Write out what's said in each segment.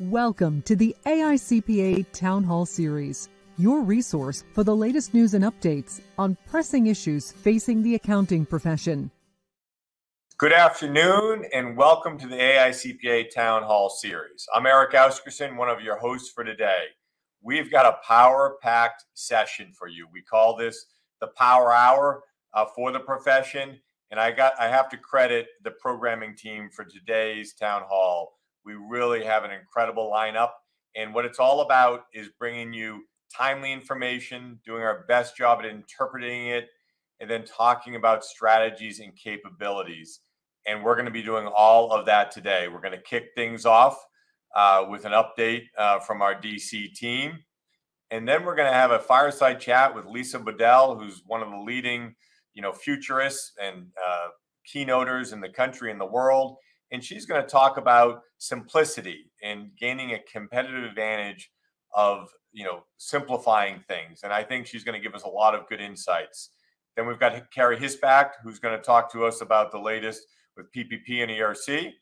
Welcome to the AICPA Town Hall Series, your resource for the latest news and updates on pressing issues facing the accounting profession. Good afternoon and welcome to the AICPA Town Hall Series. I'm Eric Asgeirsson, one of your hosts for today. We've got a power packed session for you. We call this the Power Hour uh, for the profession. And I got I have to credit the programming team for today's town hall we really have an incredible lineup. And what it's all about is bringing you timely information, doing our best job at interpreting it, and then talking about strategies and capabilities. And we're going to be doing all of that today. We're going to kick things off uh, with an update uh, from our DC team. And then we're going to have a fireside chat with Lisa Bodell, who's one of the leading, you know, futurists and uh, keynoters in the country and the world and she's going to talk about simplicity and gaining a competitive advantage of you know simplifying things and i think she's going to give us a lot of good insights. Then we've got carrie hisback who's going to talk to us about the latest with ppp and erc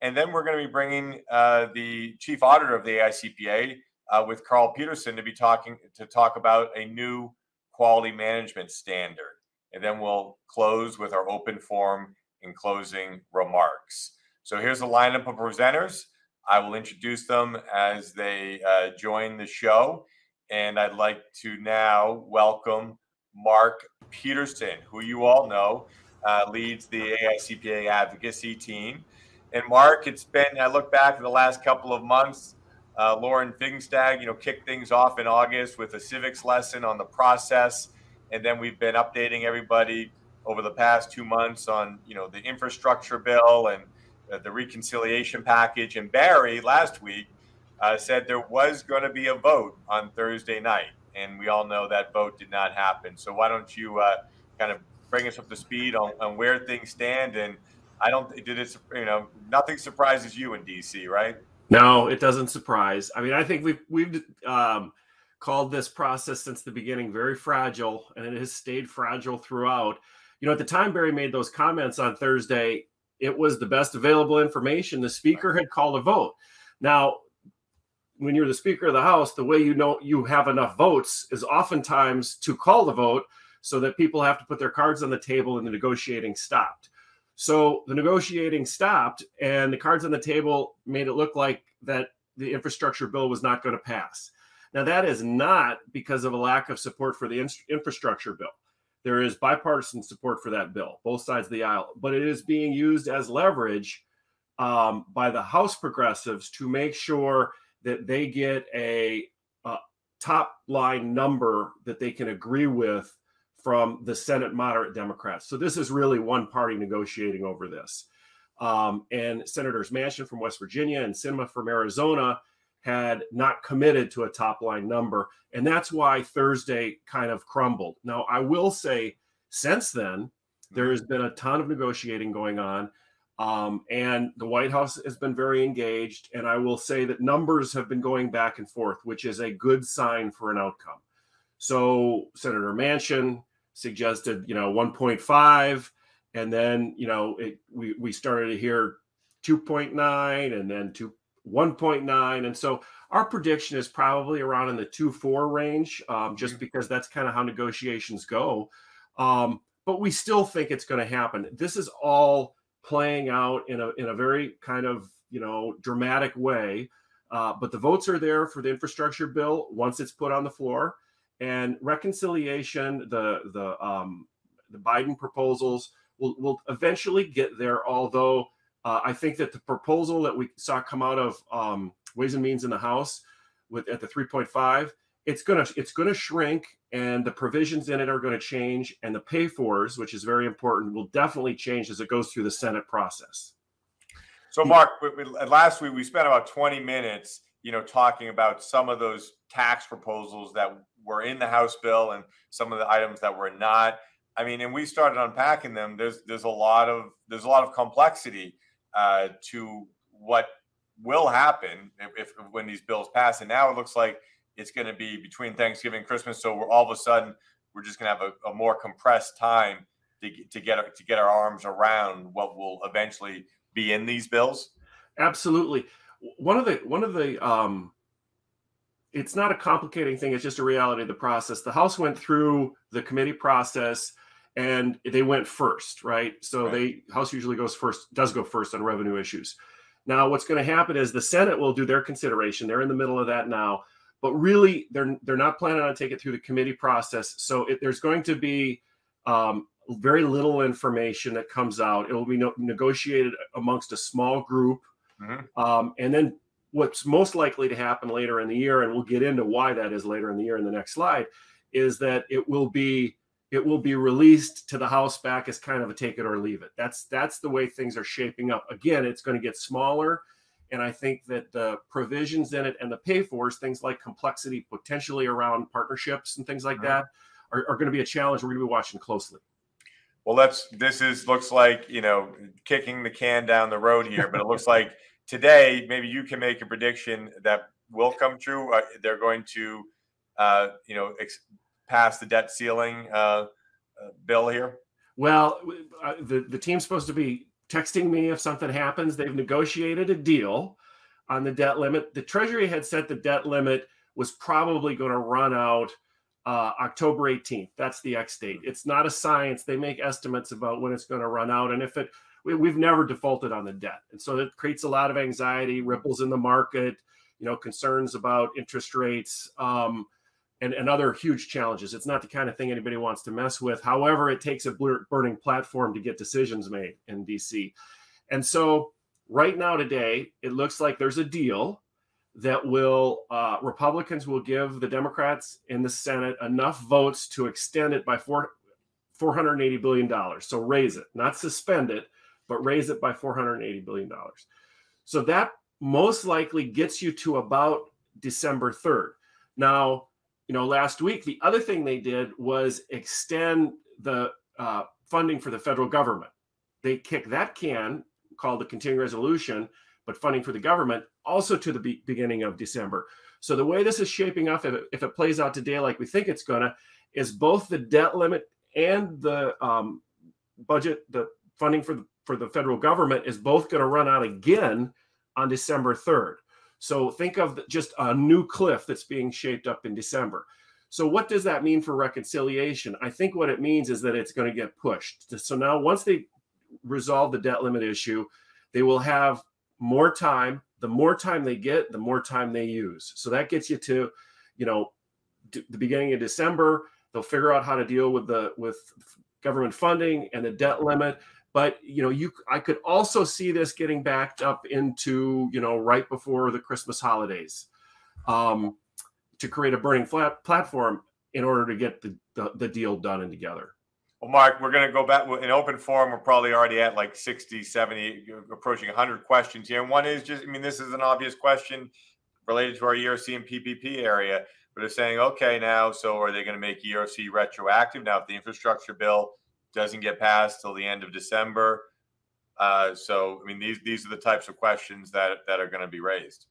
and then we're going to be bringing uh, the chief auditor of the aicpa uh, with carl peterson to be talking to talk about a new quality management standard. And then we'll close with our open forum and closing remarks so here's a lineup of presenters. I will introduce them as they uh, join the show. And I'd like to now welcome Mark Peterson, who you all know uh, leads the AICPA advocacy team. And Mark, it's been, I look back at the last couple of months, uh, Lauren Pfingstag, you know, kicked things off in August with a civics lesson on the process. And then we've been updating everybody over the past two months on, you know, the infrastructure bill and the reconciliation package. And Barry last week uh, said there was going to be a vote on Thursday night, and we all know that vote did not happen. So why don't you uh, kind of bring us up to speed on, on where things stand? And I don't did it. You know, nothing surprises you in DC, right? No, it doesn't surprise. I mean, I think we've we've um, called this process since the beginning very fragile, and it has stayed fragile throughout. You know, at the time Barry made those comments on Thursday, it was the best available information. The speaker had called a vote. Now, when you're the speaker of the house, the way you know you have enough votes is oftentimes to call the vote so that people have to put their cards on the table and the negotiating stopped. So the negotiating stopped and the cards on the table made it look like that the infrastructure bill was not going to pass. Now that is not because of a lack of support for the in- infrastructure bill. There is bipartisan support for that bill, both sides of the aisle, but it is being used as leverage um, by the House progressives to make sure that they get a, a top line number that they can agree with from the Senate moderate Democrats. So this is really one party negotiating over this. Um, and Senators Manchin from West Virginia and Sinema from Arizona had not committed to a top line number. And that's why Thursday kind of crumbled. Now, I will say, since then, there has been a ton of negotiating going on. Um, and the White House has been very engaged. And I will say that numbers have been going back and forth, which is a good sign for an outcome. So Senator Manchin suggested, you know, 1.5. And then, you know, it, we, we started to hear 2.9 and then 2, 1.9. And so our prediction is probably around in the 2 4 range, um, just mm-hmm. because that's kind of how negotiations go. Um, but we still think it's going to happen. This is all playing out in a, in a very kind of, you know, dramatic way. Uh, but the votes are there for the infrastructure bill once it's put on the floor. And reconciliation, the the um, the Biden proposals will will eventually get there. Although uh, I think that the proposal that we saw come out of um, Ways and Means in the House with at the 3.5, it's gonna it's gonna shrink, and the provisions in it are going to change, and the pay fors, which is very important, will definitely change as it goes through the Senate process. So, Mark, we, we, last week we spent about 20 minutes, you know, talking about some of those tax proposals that were in the House bill and some of the items that were not. I mean, and we started unpacking them. There's there's a lot of there's a lot of complexity uh, to what will happen if, if, when these bills pass. And now it looks like it's going to be between Thanksgiving and Christmas. So we're all of a sudden we're just going to have a, a, more compressed time to, to get to get our arms around what will eventually be in these bills. Absolutely. one of the one of the um, it's not a complicating thing. It's just a reality of the process. The House went through the committee process and they went first, right? So right. they House usually goes first, does go first on revenue issues. Now, what's going to happen is the Senate will do their consideration. They're in the middle of that now, but really, they're they're not planning on taking it through the committee process. So it, there's going to be um, very little information that comes out. It will be no, negotiated amongst a small group, mm-hmm. um, and then what's most likely to happen later in the year, and we'll get into why that is later in the year in the next slide, is that it will be it will be released to the House back as kind of a take it or leave it. That's that's the way things are shaping up. Again, it's going to get smaller, and I think that the provisions in it and the pay fors, things like complexity potentially around partnerships and things like mm-hmm. that, are, are going to be a challenge. We're going to be watching closely. Well, let's. This is looks like you know kicking the can down the road here, but it looks like today maybe you can make a prediction that will come true. Uh, they're going to, uh, you know, ex- pass the debt ceiling uh, uh, bill here? Well, uh, the the team's supposed to be texting me if something happens. They've negotiated a deal on the debt limit. The Treasury had said the debt limit was probably going to run out uh, October 18th. That's the X date. It's not a science. They make estimates about when it's going to run out, and if it we, have never defaulted on the debt, and so it creates a lot of anxiety, ripples in the market. You know, concerns about interest rates. Um, and, and other huge challenges. It's not the kind of thing anybody wants to mess with. However, it takes a burning platform to get decisions made in DC. And so, right now, today, it looks like there's a deal that will, uh, Republicans will give the Democrats in the Senate enough votes to extend it by four, $480 billion. So, raise it, not suspend it, but raise it by $480 billion. So, that most likely gets you to about December 3rd. Now, you know, last week, the other thing they did was extend the uh, funding for the federal government. They kicked that can called the continuing resolution, but funding for the government also to the be- beginning of December. So the way this is shaping up, if it, if it plays out today like we think it's going to, is both the debt limit and the um, budget, the funding for the, for the federal government is both going to run out again on December 3rd. So think of just a new cliff that's being shaped up in December. So what does that mean for reconciliation? I think what it means is that it's going to get pushed. So now once they resolve the debt limit issue, they will have more time. The more time they get, the more time they use. So that gets you to, you know, the beginning of December. They'll figure out how to deal with the with government funding and the debt limit but you know you i could also see this getting backed up into you know right before the christmas holidays um, to create a burning flat platform in order to get the, the, the deal done and together. Well mark we're going to go back in open forum we're probably already at like 60 70 approaching 100 questions here. And one is just i mean this is an obvious question related to our erc and ppp area but they're saying okay now so are they going to make erc retroactive now if the infrastructure bill doesn't get passed till the end of December. Uh, so, I mean, these these are the types of questions that that are going to be raised.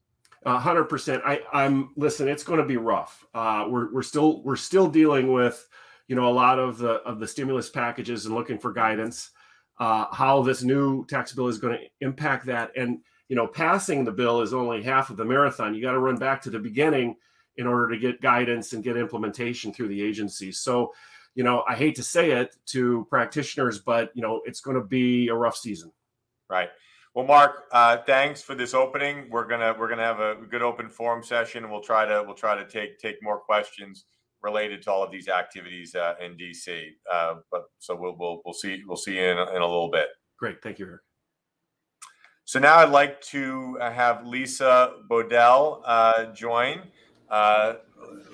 hundred percent. I I'm listen. It's going to be rough. Uh, we're we're still we're still dealing with you know a lot of the of the stimulus packages and looking for guidance. Uh, how this new tax bill is going to impact that, and you know, passing the bill is only half of the marathon. You got to run back to the beginning in order to get guidance and get implementation through the agencies. So you know, I hate to say it to practitioners, but you know, it's going to be a rough season. Right. Well, Mark, uh, thanks for this opening. We're gonna we're gonna have a good open forum session. We'll try to we'll try to take take more questions related to all of these activities uh, in DC. Uh, but so we'll we'll we'll see we'll see you in, in a little bit. Great, thank you, Eric. So now I'd like to uh, have Lisa Bodell uh, join.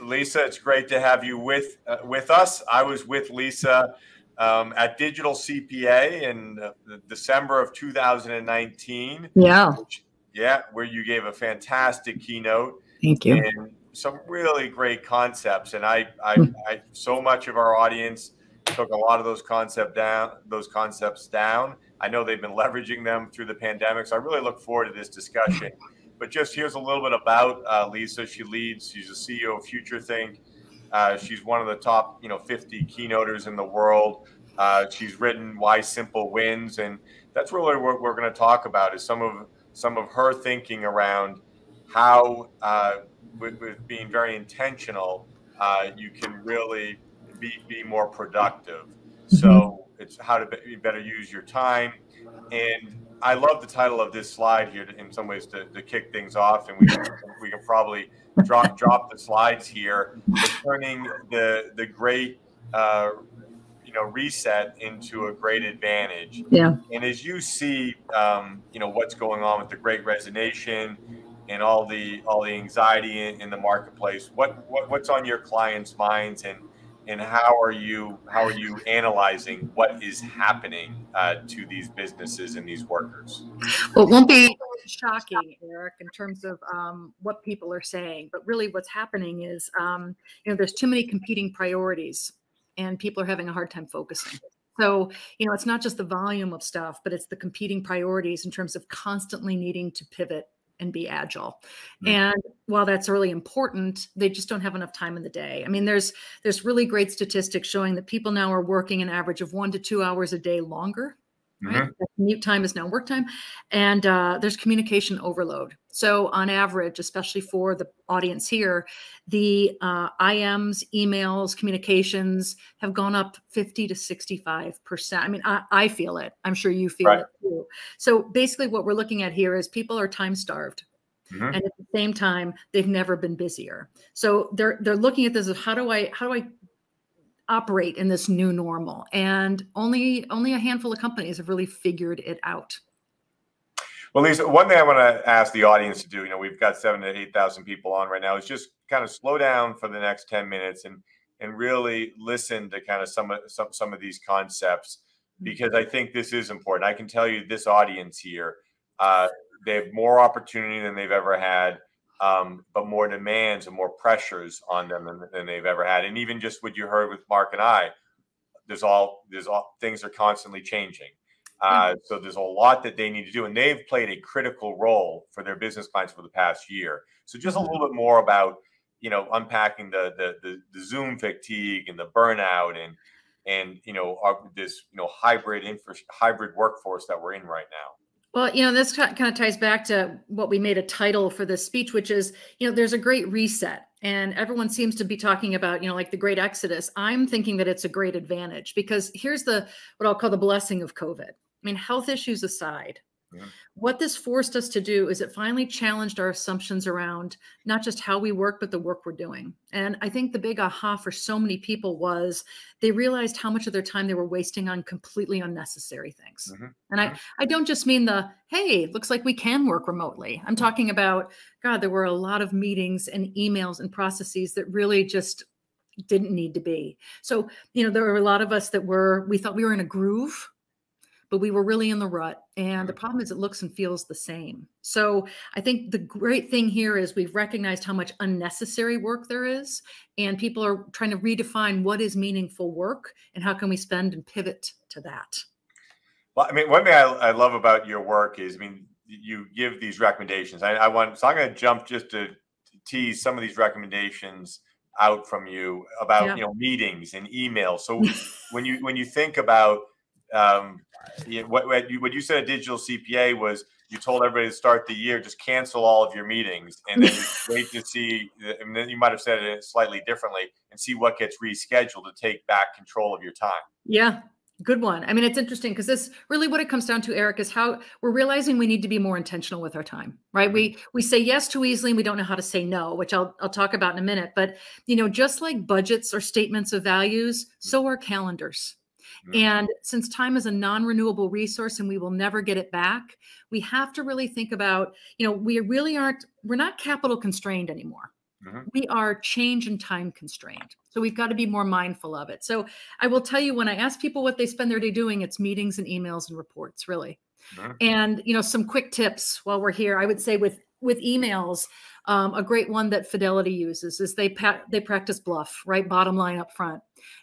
Lisa, it's great to have you with uh, with us. I was with Lisa um, at Digital CPA in uh, December of 2019. Yeah. Which, yeah, where you gave a fantastic keynote. Thank you. And some really great concepts, and I, I, mm. I, so much of our audience took a lot of those concept down, those concepts down. I know they've been leveraging them through the pandemic, so I really look forward to this discussion. But just here's a little bit about uh, Lisa. She leads. She's the CEO of FutureThink. Uh, she's one of the top, you know, 50 keynoters in the world. Uh, she's written "Why Simple Wins," and that's really what we're going to talk about. Is some of some of her thinking around how, uh, with, with, being very intentional, uh, you can really be, be more productive. Mm-hmm. So it's how to be, better use your time. And I love the title of this slide here in some ways to, to kick things off. And we can, we can probably drop drop the slides here, turning the the great uh, you know reset into a great advantage. Yeah. And as you see, um, you know what's going on with the Great Resignation and all the all the anxiety in, in the marketplace. What, what what's on your clients' minds and and how are you how are you analyzing what is happening uh, to these businesses and these workers? Well, it won't be shocking, Eric, in terms of um, what people are saying, but really what's happening is um, you know there's too many competing priorities, and people are having a hard time focusing. So, you know, it's not just the volume of stuff, but it's the competing priorities in terms of constantly needing to pivot and be agile. Mm-hmm. And while that's really important, they just don't have enough time in the day. I mean, there's there's really great statistics showing that people now are working an average of one to two hours a day longer Right? Mm-hmm. Commute time is now work time, and uh, there's communication overload. So, on average, especially for the audience here, the uh, IMs, emails, communications have gone up 50 to 65 percent. I mean, I, I, feel it. I'm sure you feel right. it too. So, basically, what we're looking at here is people are time starved. Mm-hmm. And at the same time, they've never been busier. So they're they're looking at this as how do I how do I operate in this new normal and only only a handful of companies have really figured it out. Well lisa one thing i want to ask the audience to do you know we've got seven to eight thousand people on right now is just kind of slow down for the next 10 minutes and and really listen to kind of some of some, some of these concepts mm-hmm. because i think this is important. I can tell you this audience here uh, they have more opportunity than they've ever had um, but more demands and more pressures on them than, than, they've ever had. And even just what you heard with Mark and I, there's all there's all things are constantly changing. Uh, mm-hmm. so there's a lot that they need to do, and they've played a critical role for their business clients for the past year. So just a mm-hmm. little bit more about you know unpacking the the the, the Zoom fatigue and the burnout and and you know our, this you know hybrid infra- hybrid workforce that we're in right now. Well, you know, this kind of ties back to what we made a title for this speech, which is, you know, there's a great reset. And everyone seems to be talking about, you know, like the great exodus. I'm thinking that it's a great advantage because here's the what I'll call the blessing of COVID. I mean, health issues aside, yeah. What this forced us to do is it finally challenged our assumptions around not just how we work, but the work we're doing. And I think the big aha for so many people was they realized how much of their time they were wasting on completely unnecessary things. Mm-hmm. And I, mm-hmm. I don't just mean the, hey, looks like we can work remotely. I'm talking about, God, there were a lot of meetings and emails and processes that really just didn't need to be. So, you know, there were a lot of us that were, we thought we were in a groove but we were really in the rut. And the problem is, it looks and feels the same. So I think the great thing here is we've recognized how much unnecessary work there is, and people are trying to redefine what is meaningful work and how can we spend and pivot to that. Well, I mean, one thing I, I love about your work is, I mean, you give these recommendations. I, I want, so I'm going to jump just to tease some of these recommendations out from you about yeah. you know meetings and emails. So when you when you think about um, what, what, you, what you said a Digital CPA was you told everybody to start the year, just cancel all of your meetings and then wait to see. And then you might have said it slightly differently and see what gets rescheduled to take back control of your time. Yeah, good one. I mean, it's interesting because this really what it comes down to, Eric, is how we're realizing we need to be more intentional with our time, right? We mm-hmm. we say yes too easily and we don't know how to say no, which I'll I'll talk about in a minute. But you know, just like budgets or statements of values, so are calendars. And since time is a non renewable resource and we will never get it back, we have to really think about, you know, we really aren't, we're not capital constrained anymore. Mm-hmm. We are change and time constrained. So we've got to be more mindful of it. So I will tell you when I ask people what they spend their day doing, it's meetings and emails and reports, really. Mm-hmm. And you know, some quick tips while we're here. I would say with with emails, um, a great one that Fidelity uses is they pa- they practice BLUF, right? Bottom line up front.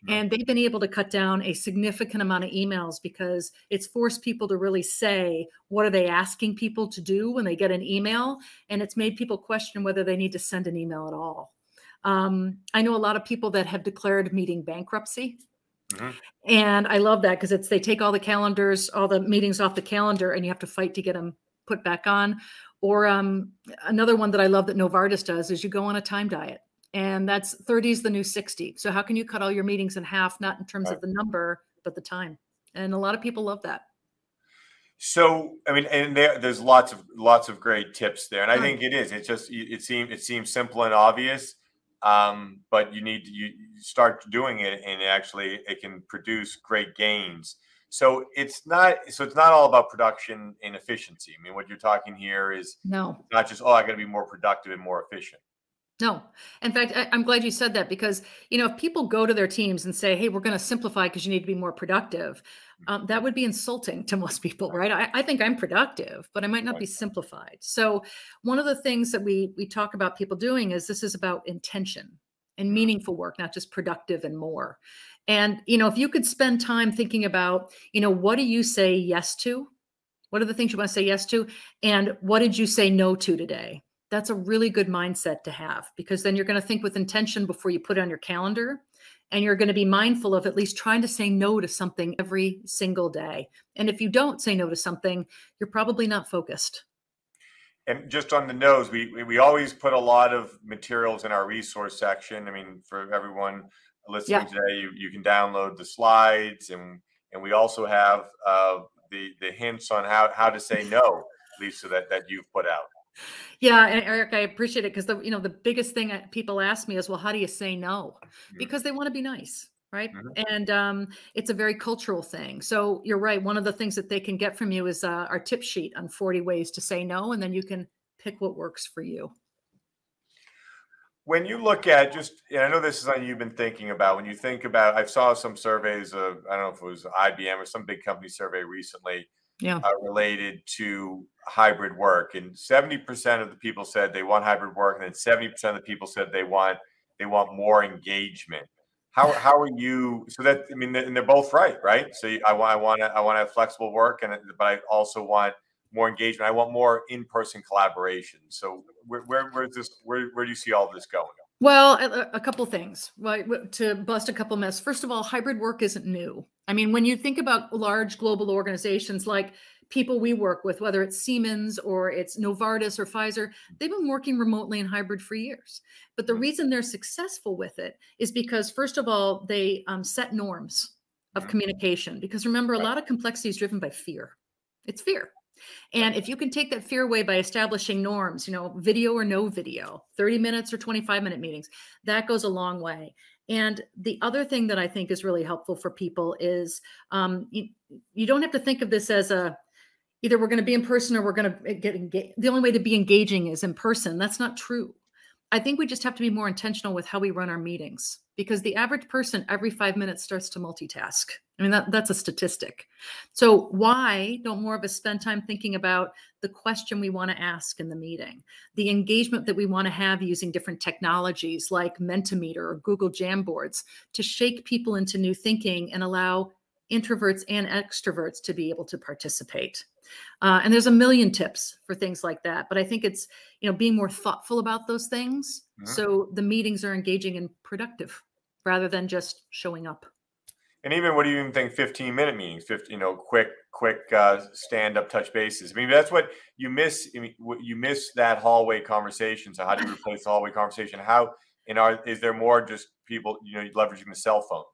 And they've been able to cut down a significant amount of emails because it's forced people to really say, what are they asking people to do when they get an email? And it's made people question whether they need to send an email at all. Um, I know a lot of people that have declared meeting bankruptcy. Mm-hmm. And I love that because it's they take all the calendars, all the meetings off the calendar, and you have to fight to get them put back on. Or um, another one that I love that Novartis does is you go on a time diet. And that's 30 is the new 60. So how can you cut all your meetings in half, not in terms right. of the number, but the time? And a lot of people love that. So I mean, and there, there's lots of lots of great tips there, and I think it is. It just it seems it seems simple and obvious, um, but you need to you start doing it, and actually it can produce great gains. So it's not so it's not all about production and efficiency. I mean, what you're talking here is no, not just oh, I got to be more productive and more efficient. No. In fact, I, am glad you said that because, you know, if people go to their teams and say, hey, we're going to simplify because you need to be more productive, um, that would be insulting to most people, right? I, I, think I'm productive, but I might not be simplified. So one of the things that we we talk about people doing is this is about intention and meaningful work, not just productive and more. And you know, if you could spend time thinking about, you know, what do you say yes to? What are the things you want to say yes to? And what did you say no to today? That's a really good mindset to have because then you're going to think with intention before you put it on your calendar and you're going to be mindful of at least trying to say no to something every single day. And if you don't say no to something, you're probably not focused. And just on the nose, we we always put a lot of materials in our resource section. I mean, for everyone listening yeah. today, you, you can download the slides, and and we also have uh, the the hints on how how to say no, Lisa, that that you've put out. Yeah, and Eric, I appreciate it because the you know the biggest thing people ask me is, well, how do you say no? Because they want to be nice, right? And um, it's a very cultural thing. So you're right. One of the things that they can get from you is uh, our tip sheet on 40 ways to say no, and then you can pick what works for you. When you look at just, and I know this is something you've been thinking about. When you think about, I saw some surveys of, I don't know if it was IBM or some big company survey recently yeah. uh, related to hybrid work, and seventy percent of the people said they want hybrid work, and then seventy percent of the people said they want they want more engagement. How how are you? So that I mean, and they're both right, right? So I want I want to I want to have flexible work, and but I also want more engagement. I want more in person collaboration. So where where where's this? Where where do you see all this going? Well, a, a couple things. Well, to bust a couple myths. First of all, hybrid work isn't new. I mean, when you think about large global organizations like people we work with, whether it's Siemens or it's Novartis or Pfizer, they've been working remotely and hybrid for years. But the mm-hmm. reason they're successful with it is because, first of all, they um, set norms of mm-hmm. communication. Because remember, a lot of complexity is driven by fear. It's fear. And if you can take that fear away by establishing norms, you know, video or no video, 30 minutes or 25 minute meetings, that goes a long way. And the other thing that I think is really helpful for people is um, you, you don't have to think of this as a either we're going to be in person or we're going to get engaged. The only way to be engaging is in person. That's not true. I think we just have to be more intentional with how we run our meetings because the average person every five minutes starts to multitask. I mean, that, that's a statistic. So, why don't more of us spend time thinking about the question we want to ask in the meeting, the engagement that we want to have using different technologies like Mentimeter or Google Jamboards to shake people into new thinking and allow introverts and extroverts to be able to participate? Uh, and there's a million tips for things like that. But I think it's, you know, being more thoughtful about those things. So the meetings are engaging and productive rather than just showing up. And even what do you even think 15 minute meetings, 50, you know, quick, quick uh, stand up touch bases. I mean, that's what you miss. I mean, you miss that hallway conversation. So how do you replace the hallway conversation? How, and are, is there more just people, you know, leveraging the cell phone?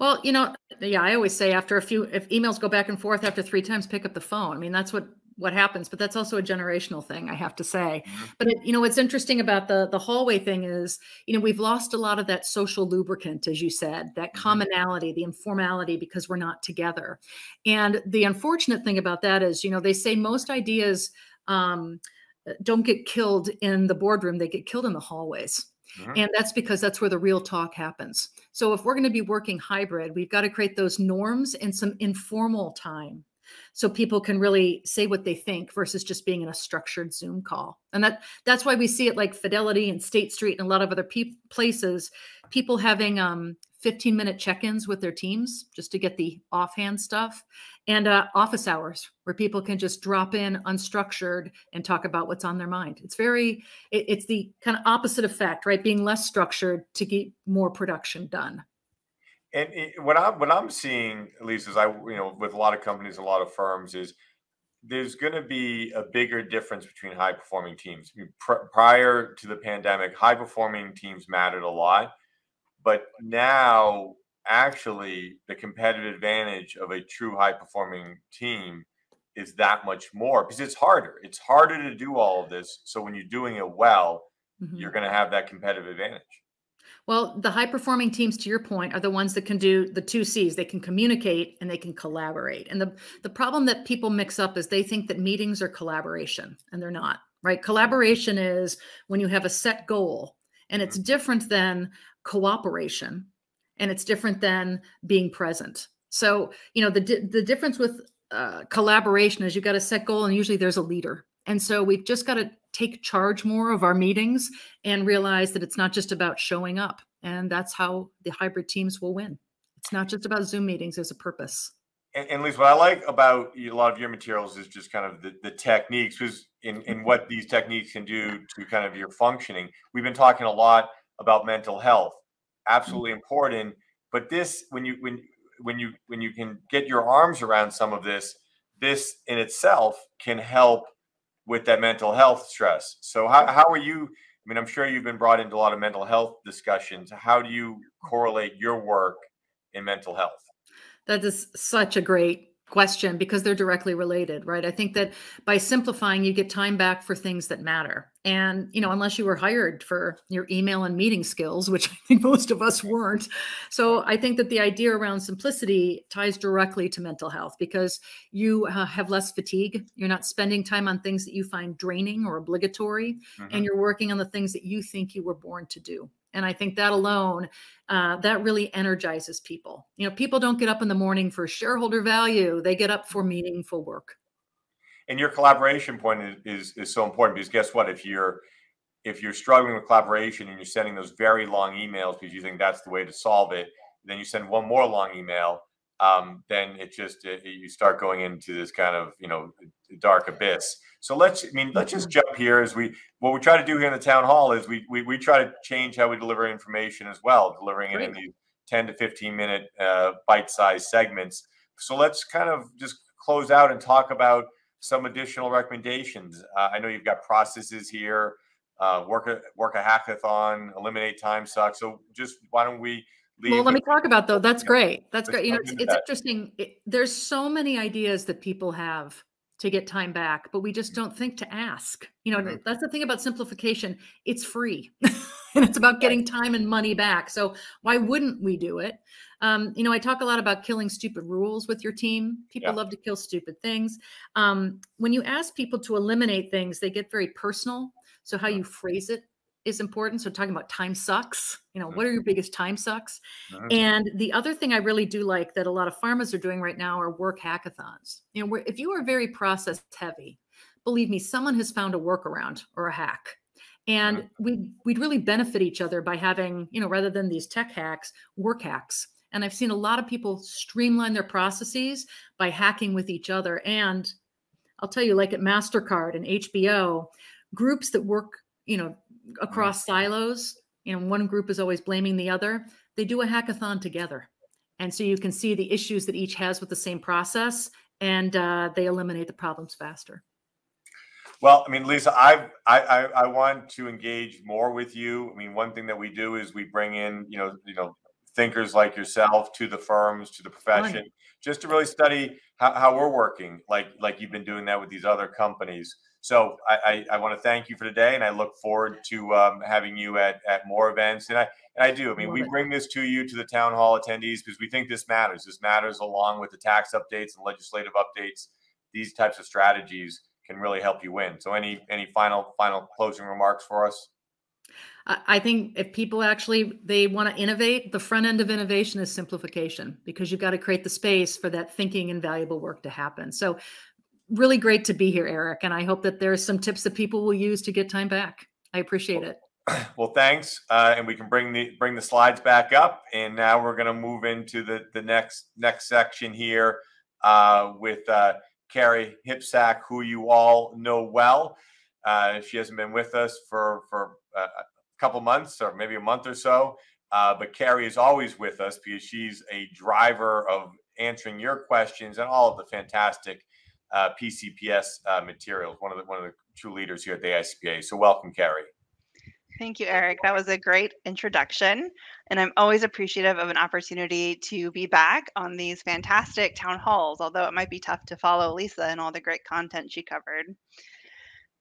Well, you know, yeah, I always say after a few, if emails go back and forth after three times, pick up the phone. I mean, that's what what happens, but that's also a generational thing, I have to say. Mm-hmm. But it, you know, what's interesting about the the hallway thing is, you know, we've lost a lot of that social lubricant, as you said, that mm-hmm. commonality, the informality, because we're not together. And the unfortunate thing about that is, you know, they say most ideas um, don't get killed in the boardroom; they get killed in the hallways. Mm-hmm. And that's because that's where the real talk happens. So if we're going to be working hybrid, we've got to create those norms and some informal time so people can really say what they think versus just being in a structured zoom call. And that that's why we see it like fidelity and state street and a lot of other pe- places people having um, 15 minute check-ins with their teams just to get the offhand stuff and uh, office hours where people can just drop in unstructured and talk about what's on their mind. It's very it, it's the kind of opposite effect right? Being less structured to get more production done and it, what i'm what i'm seeing at least is i you know with a lot of companies a lot of firms is there's going to be a bigger difference between high performing teams. I mean, pr- prior to the pandemic, high performing teams mattered a lot, but now actually the competitive advantage of a true high performing team is that much more because it's harder. It's harder to do all of this. So when you're doing it well, mm-hmm. you're going to have that competitive advantage. Well, the high performing teams, to your point, are the ones that can do the two C's. They can communicate and they can collaborate. And the, the problem that people mix up is they think that meetings are collaboration, and they're not, right? Collaboration is when you have a set goal, and it's mm-hmm. different than cooperation, and it's different than being present. So, you know, the, the difference with uh, collaboration is you've got a set goal, and usually there's a leader. And so we've just got to take charge more of our meetings and realize that it's not just about showing up. And that's how the hybrid teams will win. It's not just about Zoom meetings, there's a purpose. And, and Lisa, what I like about a lot of your materials is just kind of the, the techniques, because in, in what these techniques can do to kind of your functioning. We've been talking a lot about mental health, absolutely mm-hmm. important. But this, when you when when you when you can get your arms around some of this, this in itself can help with that mental health stress. So how, how are you? I mean, I'm sure you've been brought into a lot of mental health discussions. How do you correlate your work in mental health? That is such a great question because they're directly related, right? I think that by simplifying, you get time back for things that matter. And, you know, unless you were hired for your email and meeting skills, which I think most of us weren't. So I think that the idea around simplicity ties directly to mental health because you uh, have less fatigue. You're not spending time on things that you find draining or obligatory, mm-hmm. and you're working on the things that you think you were born to do. And I think that alone, uh, that really energizes people. You know, people don't get up in the morning for shareholder value; they get up for meaningful work. And your collaboration point is, is, so important because guess what? If you're if you're struggling with collaboration and you're sending those very long emails because you think that's the way to solve it, then you send one more long email, um, then it just it, you start going into this kind of you know dark abyss. So let's, I mean, let's just mm-hmm. jump here as we, what we try to do here in the town hall is we, we, we try to change how we deliver information as well, delivering it in these 10 to 15 minute uh, bite-sized segments. So let's kind of just close out and talk about some additional recommendations. Uh, I know you've got processes here, uh, work a work a hackathon, eliminate time suck. So just why don't we well, let me talk about though. That's great. That's great. You know, it's, it's interesting. It, there's so many ideas that people have to get time back, but we just mm. don't think to ask. You know, mm-hmm. that's the thing about simplification. It's free. and it's about getting time and money back. So why wouldn't we do it? Um, you know, I talk a lot about killing stupid rules with your team. People yeah. love to kill stupid things. Um, when you ask people to eliminate things, they get very personal. So how you phrase it is important. So talking about time sucks, you know, what are your biggest time sucks? And the other thing I really do like that a lot of pharmas are doing right now are work hackathons. You know, if you are very process heavy, believe me, someone has found a workaround or a hack. And we we'd really benefit each other by having, you know, rather than these tech hacks, work hacks. And I've seen a lot of people streamline their processes by hacking with each other. And I'll tell you, like at MasterCard and HBO, groups that work, you know, across silos. You know, one group is always blaming the other. They do a hackathon together. And so you can see the issues that each has with the same process and uh, they eliminate the problems faster. Well, I mean, Lisa, I, I I want to engage more with you. I mean, one thing that we do is we bring in, you know, you know, thinkers like yourself to the firms, to the profession, just to really study how, how we're working, like like you've been doing that with these other companies. So I, I, I want to thank you for today, and I look forward to um, having you at, at more events. And I and I do. I mean, we bring this to you to the town hall attendees because we think this matters. This matters along with the tax updates and legislative updates. These types of strategies can really help you win. So any any final final closing remarks for us? I think if people actually they want to innovate, the front end of innovation is simplification because you've got to create the space for that thinking and valuable work to happen. So really great to be here, Eric. And I hope that there's some tips that people will use to get time back. I appreciate it. Well, thanks, uh, and we can bring the bring the slides back up. And now we're going to move into the the next next section here uh, with uh, Carrie Hipsack, who you all know well. Uh, she hasn't been with us for for uh, a couple months or maybe a month or so, uh, but Carrie is always with us because she's a driver of answering your questions and all of the fantastic uh, PCPS uh, materials. One of the one of the true leaders here at the AICPA. So welcome, Carrie. Thank you, Eric. That was a great introduction. And I'm always appreciative of an opportunity to be back on these fantastic town halls, although it might be tough to follow Lisa and all the great content she covered.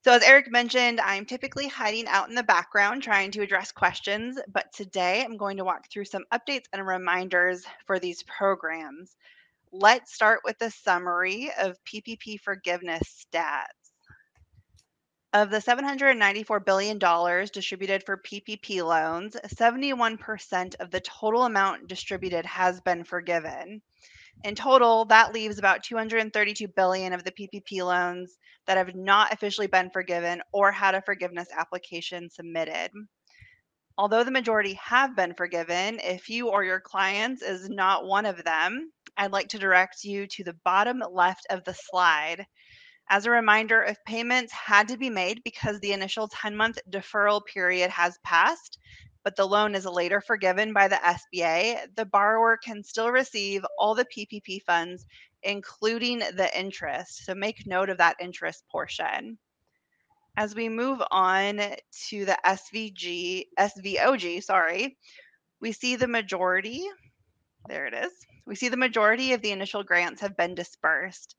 So, as Eric mentioned, I'm typically hiding out in the background trying to address questions, but today I'm going to walk through some updates and reminders for these programs. Let's start with a summary of PPP forgiveness stats. Of the $794 billion distributed for PPP loans, 71% of the total amount distributed has been forgiven. In total, that leaves about 232 billion of the PPP loans that have not officially been forgiven or had a forgiveness application submitted. Although the majority have been forgiven, if you or your clients is not one of them, I'd like to direct you to the bottom left of the slide as a reminder, if payments had to be made because the initial 10 month deferral period has passed, but the loan is later forgiven by the SBA, the borrower can still receive all the PPP funds, including the interest. So make note of that interest portion. As we move on to the SVG, SVOG, sorry, we see the majority, there it is. We see the majority of the initial grants have been dispersed.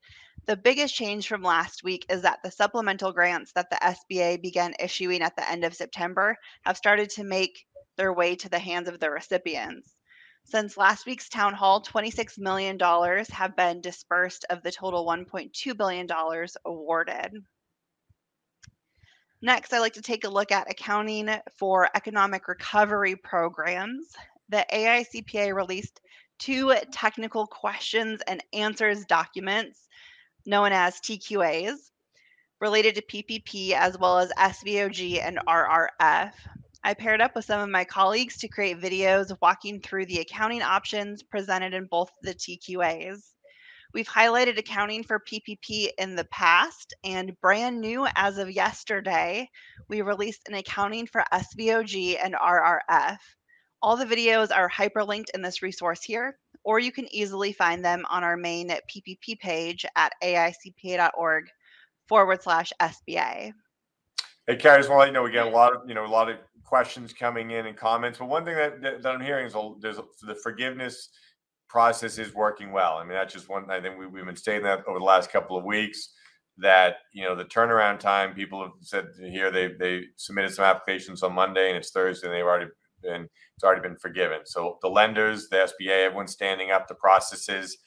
The biggest change from last week is that the supplemental grants that the SBA began issuing at the end of September have started to make their way to the hands of the recipients. Since last week's town hall, $26 million have been dispersed of the total $1.2 billion awarded. Next, I'd like to take a look at accounting for economic recovery programs. The AICPA released two technical questions and answers documents known as TQAs, related to PPP as well as SVOG and RRF. I paired up with some of my colleagues to create videos walking through the accounting options presented in both the TQAs. We've highlighted accounting for PPP in the past, and brand new as of yesterday, we released an accounting for SVOG and RRF. All the videos are hyperlinked in this resource here, or you can easily find them on our main PPP page at aicpa.org forward slash SBA. Hey, Carrie, just want to let you know we get a lot of you know a lot of questions coming in and comments. But one thing that, that, that I'm hearing is a, there's the forgiveness process is working well. I mean, that's just one. I think we, we've been saying that over the last couple of weeks. That you know the turnaround time. People have said here they they submitted some applications on Monday and it's Thursday and they've already been it's already been forgiven. So the lenders, the SBA, everyone's standing up the processes.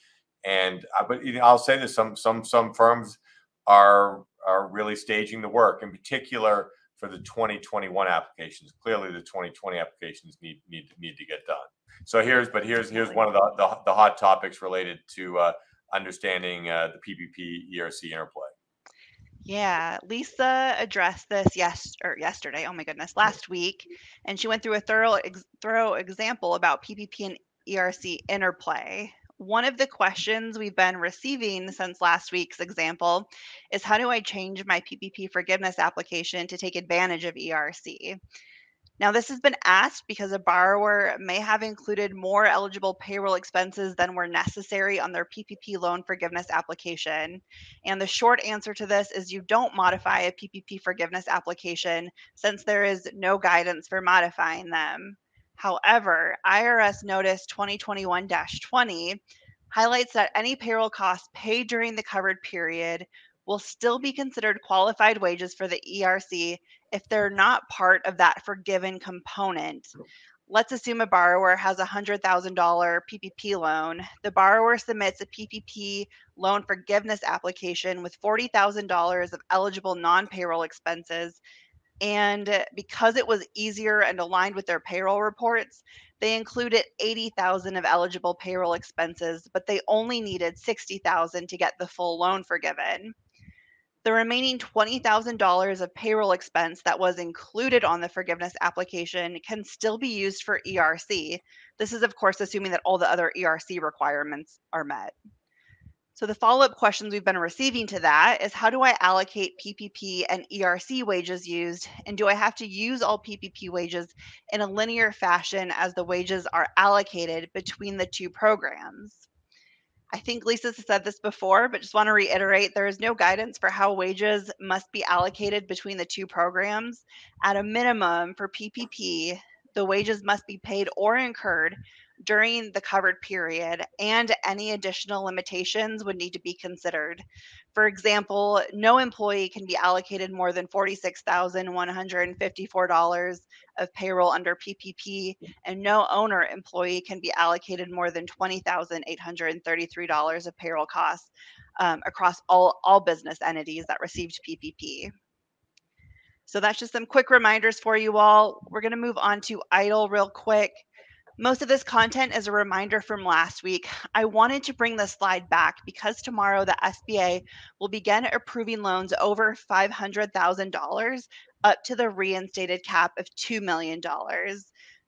And uh, but you know, I'll say this: some some some firms are are really staging the work, in particular for the 2021 applications. Clearly, the 2020 applications need need need to get done. So here's but here's here's one of the the, the hot topics related to uh, understanding uh, the PPP ERC interplay. Yeah, Lisa addressed this yes or yesterday. Oh my goodness, last week, and she went through a thorough ex- thorough example about PPP and ERC interplay. One of the questions we've been receiving since last week's example is how do I change my PPP forgiveness application to take advantage of ERC? Now, this has been asked because a borrower may have included more eligible payroll expenses than were necessary on their PPP loan forgiveness application. And the short answer to this is you don't modify a PPP forgiveness application since there is no guidance for modifying them. However, IRS Notice 2021 20 highlights that any payroll costs paid during the covered period will still be considered qualified wages for the ERC if they're not part of that forgiven component. Let's assume a borrower has a $100,000 PPP loan. The borrower submits a PPP loan forgiveness application with $40,000 of eligible non payroll expenses. And because it was easier and aligned with their payroll reports, they included 80,000 of eligible payroll expenses, but they only needed 60,000 to get the full loan forgiven. The remaining $20,000 of payroll expense that was included on the forgiveness application can still be used for ERC. This is, of course, assuming that all the other ERC requirements are met. So, the follow up questions we've been receiving to that is how do I allocate PPP and ERC wages used? And do I have to use all PPP wages in a linear fashion as the wages are allocated between the two programs? I think Lisa said this before, but just want to reiterate there is no guidance for how wages must be allocated between the two programs. At a minimum, for PPP, the wages must be paid or incurred during the covered period, and any additional limitations would need to be considered. For example, no employee can be allocated more than $46,154 of payroll under PPP, and no owner employee can be allocated more than $20,833 of payroll costs um, across all, all business entities that received PPP. So that's just some quick reminders for you all. We're going to move on to EIDL real quick. Most of this content is a reminder from last week. I wanted to bring this slide back because tomorrow the SBA will begin approving loans over $500,000 up to the reinstated cap of $2 million.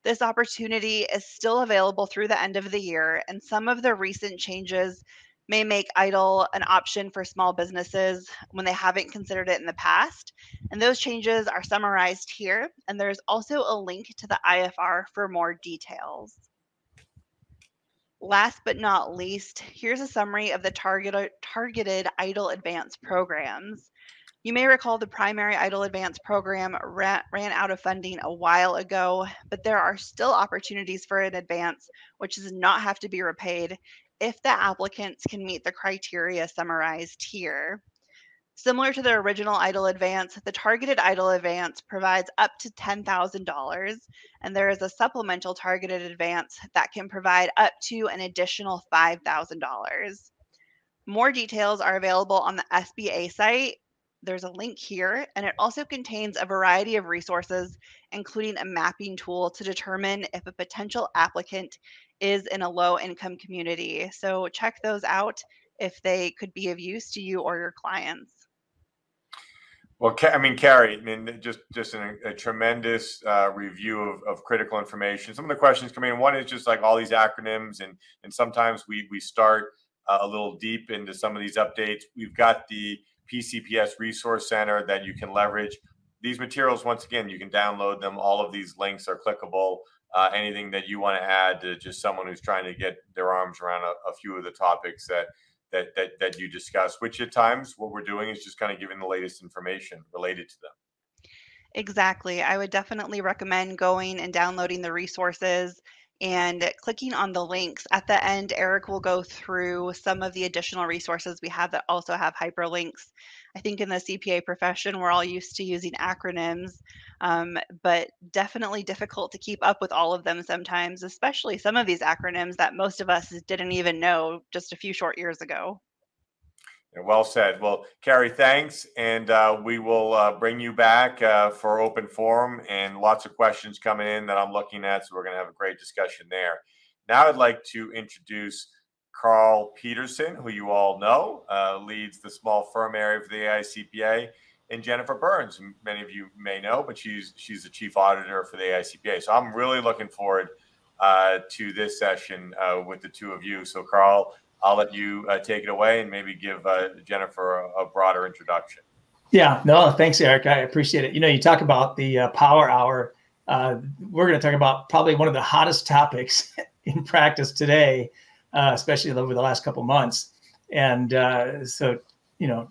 This opportunity is still available through the end of the year, and some of the recent changes may make EIDL an option for small businesses when they haven't considered it in the past. And those changes are summarized here. And there's also a link to the IFR for more details. Last but not least, here's a summary of the targeted, targeted EIDL Advance programs. You may recall the primary EIDL Advance program ran, ran, out of funding a while ago, but there are still opportunities for an advance, which does not have to be repaid if the applicants can meet the criteria summarized here. Similar to the original EIDL Advance, the targeted EIDL Advance provides up to $10,000, and there is a supplemental targeted advance that can provide up to an additional $5,000. More details are available on the SBA site. There's a link here, and it also contains a variety of resources, including a mapping tool to determine if a potential applicant is in a low income community. So check those out if they could be of use to you or your clients. Well, I mean, Carrie, I mean, just just an, a tremendous uh, review of, of critical information. Some of the questions coming in. One is just like all these acronyms, and and sometimes we we start uh, a little deep into some of these updates. We've got the PCPS Resource Center that you can leverage. These materials, once again, you can download them. All of these links are clickable uh, anything that you want to add to just someone who's trying to get their arms around a, a, few of the topics that that that that you discussed which at times what we're doing is just kind of giving the latest information related to them. Exactly. I would definitely recommend going and downloading the resources and clicking on the links. At the end, Eric will go through some of the additional resources we have that also have hyperlinks. I think in the CPA profession, we're all used to using acronyms, um, but definitely difficult to keep up with all of them sometimes, especially some of these acronyms that most of us didn't even know just a few short years ago. Yeah, well said. Well, Carrie, thanks. And uh, we will uh, bring you back uh, for open forum and lots of questions coming in that I'm looking at. So we're going to have a great discussion there. Now I'd like to introduce Carl Peterson, who you all know, uh, leads the small firm area for the AICPA, and Jennifer Burns, many of you may know, but she's she's the chief auditor for the AICPA. So I'm really looking forward uh, to this session uh, with the two of you. So Carl, I'll let you uh, take it away and maybe give uh, Jennifer a, a, broader introduction. Yeah, no, thanks, Eric. I appreciate it. You know, you talk about the uh, power hour. Uh, we're going to talk about probably one of the hottest topics in practice today, uh, especially over the last couple months. And uh, so, you know,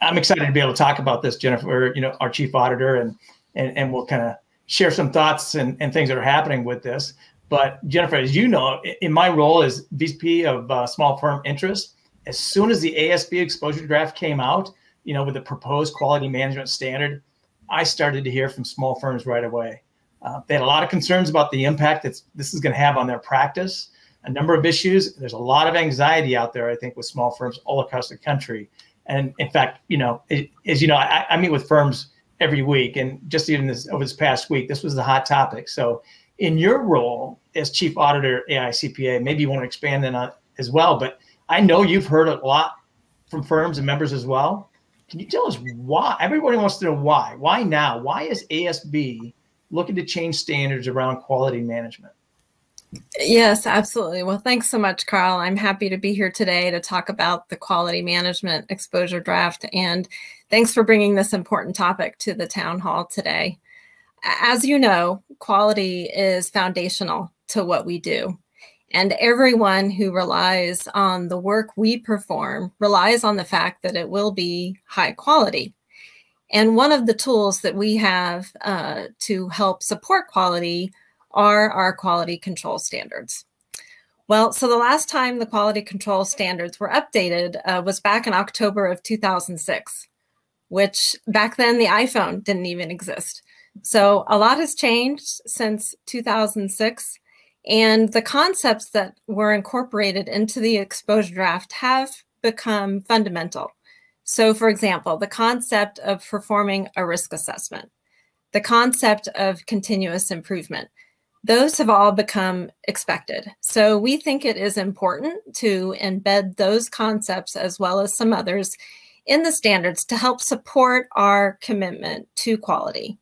I'm excited to be able to talk about this, Jennifer. You know, our chief auditor, and and and we'll kind of share some thoughts and, and things that are happening with this. But Jennifer, as you know, in my role as VP of uh, small firm interest, as soon as the ASB exposure draft came out, you know, with the proposed quality management standard, I started to hear from small firms right away. Uh, they had a lot of concerns about the impact that this is going to have on their practice. A number of issues. There's a lot of anxiety out there, I think, with small firms all across the country. And in fact, you know, it, as you know, I, I meet with firms every week, and just even this over this past week, this was the hot topic. So in your role as chief auditor AICPA, maybe you want to expand on that as well. But I know you've heard a lot from firms and members as well. Can you tell us why? Everybody wants to know why. Why now? Why is ASB looking to change standards around quality management? Yes, absolutely. Well, thanks so much, Carl. I'm happy to be here today to talk about the quality management exposure draft. And thanks for bringing this important topic to the town hall today as you know, quality is foundational to what we do. And everyone who relies on the work we perform relies on the fact that it will be high quality. And one of the tools that we have uh, to help support quality are our quality control standards. Well, so the last time the quality control standards were updated uh, was back in October of 2006, which back then the iPhone didn't even exist. So a lot has changed since 2006. And the concepts that were incorporated into the exposure draft have become fundamental. So, for example, the concept of performing a risk assessment, the concept of continuous improvement, those have all become expected. So, we think it is important to embed those concepts as well as some others in the standards to help support our commitment to quality.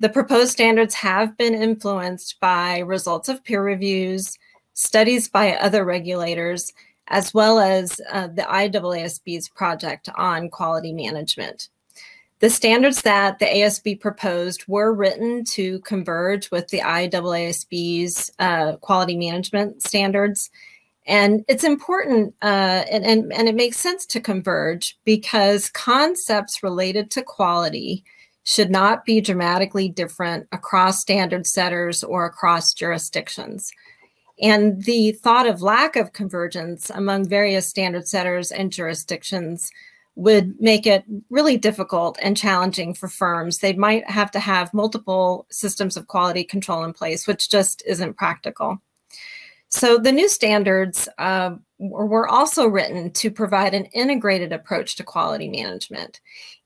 The proposed standards have been influenced by results of peer reviews, studies by other regulators, as well as uh, the IAASB's project on quality management. The standards that the ASB proposed were written to converge with the IAASB's uh, quality management standards. And it's important uh, and, and, and it makes sense to converge because concepts related to quality should not be dramatically different across standard setters or across jurisdictions. And the thought of lack of convergence among various standard setters and jurisdictions would make it really difficult and challenging for firms. They might have to have multiple systems of quality control in place, which just isn't practical. So the new standards uh, were also written to provide an integrated approach to quality management.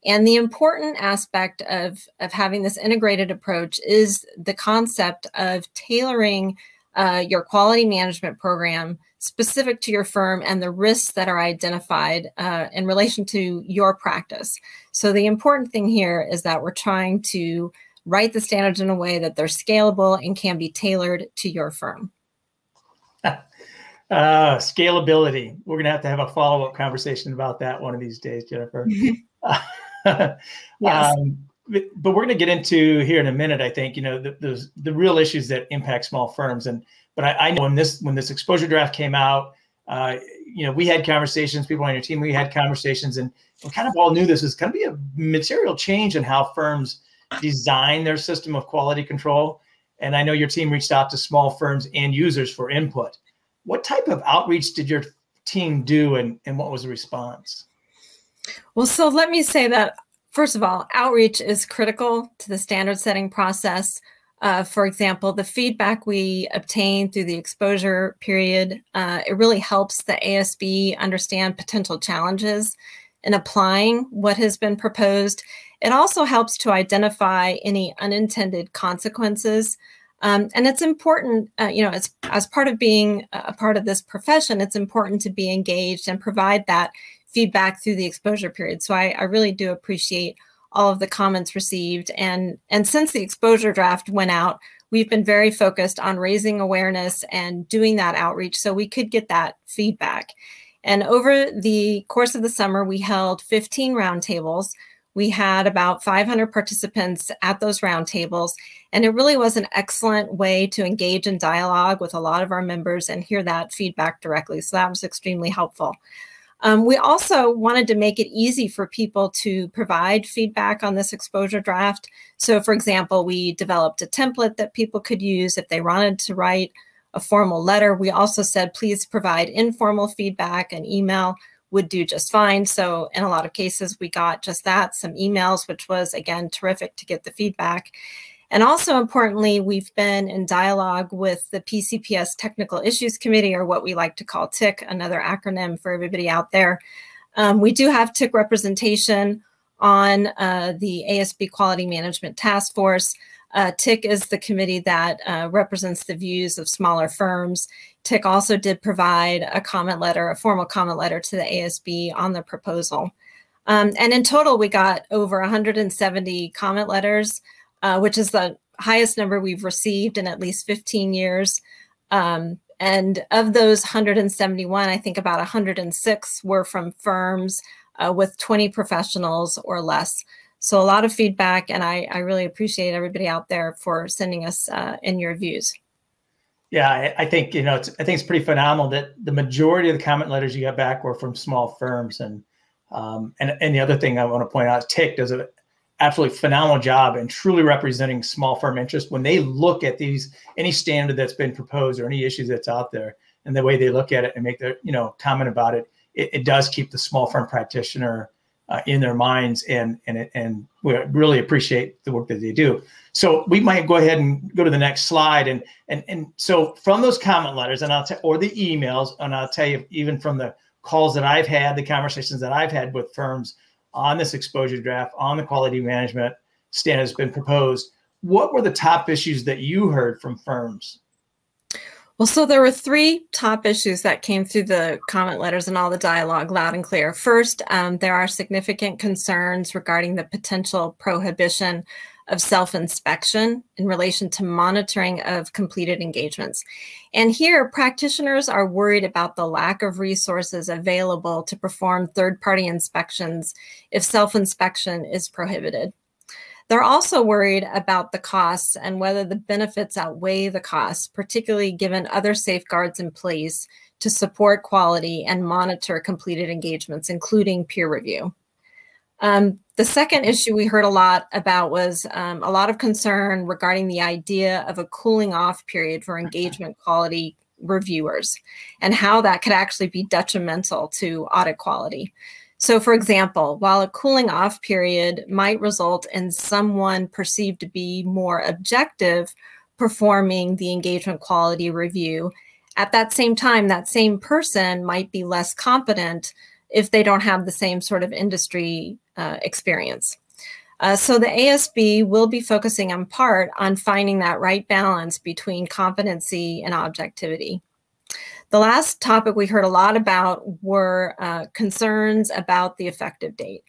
And the important aspect of, of having this integrated approach is the concept of tailoring uh, your quality management program specific to your firm and the risks that are identified uh, in relation to your practice. So the important thing here is that we're trying to write the standards in a way that they're scalable and can be tailored to your firm. Uh, scalability. We're going to have to have a follow up conversation about that one of these days, Jennifer. yes. Um, but, we're going to get into here in a minute. I think you know the, the, the real issues that impact small firms, and but I, I, know when this when this exposure draft came out, uh, you know we had conversations. People on your team, we had conversations, and we kind of all knew this was going to be a material change in how firms design their system of quality control. And I know your team reached out to small firms and users for input. What type of outreach did your team do, and, and what was the response? Well, so let me say that first of all, outreach is critical to the standard setting process. Uh, for example, the feedback we obtain through the exposure period, uh, it really helps the ASB understand potential challenges in applying what has been proposed. It also helps to identify any unintended consequences um, and it's important, uh, you know, as, as part of being a part of this profession, it's important to be engaged and provide that feedback through the exposure period. So I, I really do appreciate all of the comments received. And, and since the exposure draft went out, we've been very focused on raising awareness and doing that outreach so we could get that feedback. And over the course of the summer, we held 15 roundtables we had about 500 participants at those roundtables, and it really was an excellent way to engage in dialogue with a lot of our members and hear that feedback directly. So that was extremely helpful. Um, we also wanted to make it easy for people to provide feedback on this exposure draft. So, for example, we developed a template that people could use if they wanted to write a formal letter. We also said, please provide informal feedback an email would do just fine. So in a lot of cases, we got just that, some emails, which was, again, terrific to get the feedback. And also importantly, we've been in dialogue with the PCPS Technical Issues Committee, or what we like to call TIC, another acronym for everybody out there. Um, we do have TIC representation on uh, the ASB Quality Management Task Force. Uh, TIC is the committee that uh, represents the views of smaller firms. TIC also did provide a comment letter, a formal comment letter to the ASB on the proposal. Um, and in total, we got over 170 comment letters, uh, which is the highest number we've received in at least 15 years. Um, and of those 171, I think about 106 were from firms uh, with 20 professionals or less. So a lot of feedback, and I, I really appreciate everybody out there for sending us uh, in your views. Yeah, I, I think you know, I think it's pretty phenomenal that the majority of the comment letters you got back were from small firms, and um, and and the other thing I want to point out, TIC does an absolutely phenomenal job in truly representing small firm interest when they look at these any standard that's been proposed or any issues that's out there, and the way they look at it and make their you know comment about it, it, it does keep the small firm practitioner uh, in their minds, and and and we really appreciate the work that they do. So we might go ahead and go to the next slide, and and and so from those comment letters, and I'll tell or the emails, and I'll tell you even from the calls that I've had, the conversations that I've had with firms on this exposure draft, on the quality management standard that's been proposed. What were the top issues that you heard from firms well, so there were three top issues that came through the comment letters and all the dialogue loud and clear. First, um, there are significant concerns regarding the potential prohibition of self-inspection in relation to monitoring of completed engagements. And here, practitioners are worried about the lack of resources available to perform third-party inspections if self-inspection is prohibited. They're also worried about the costs and whether the benefits outweigh the costs, particularly given other safeguards in place to support quality and monitor completed engagements, including peer review. Um, the second issue we heard a lot about was um, a lot of concern regarding the idea of a cooling off period for engagement quality reviewers and how that could actually be detrimental to audit quality. So, for example, while a cooling off period might result in someone perceived to be more objective performing the engagement quality review, at that same time, that same person might be less competent if they don't have the same sort of industry uh, experience. Uh, so the ASB will be focusing in part on finding that right balance between competency and objectivity. The last topic we heard a lot about were uh, concerns about the effective date.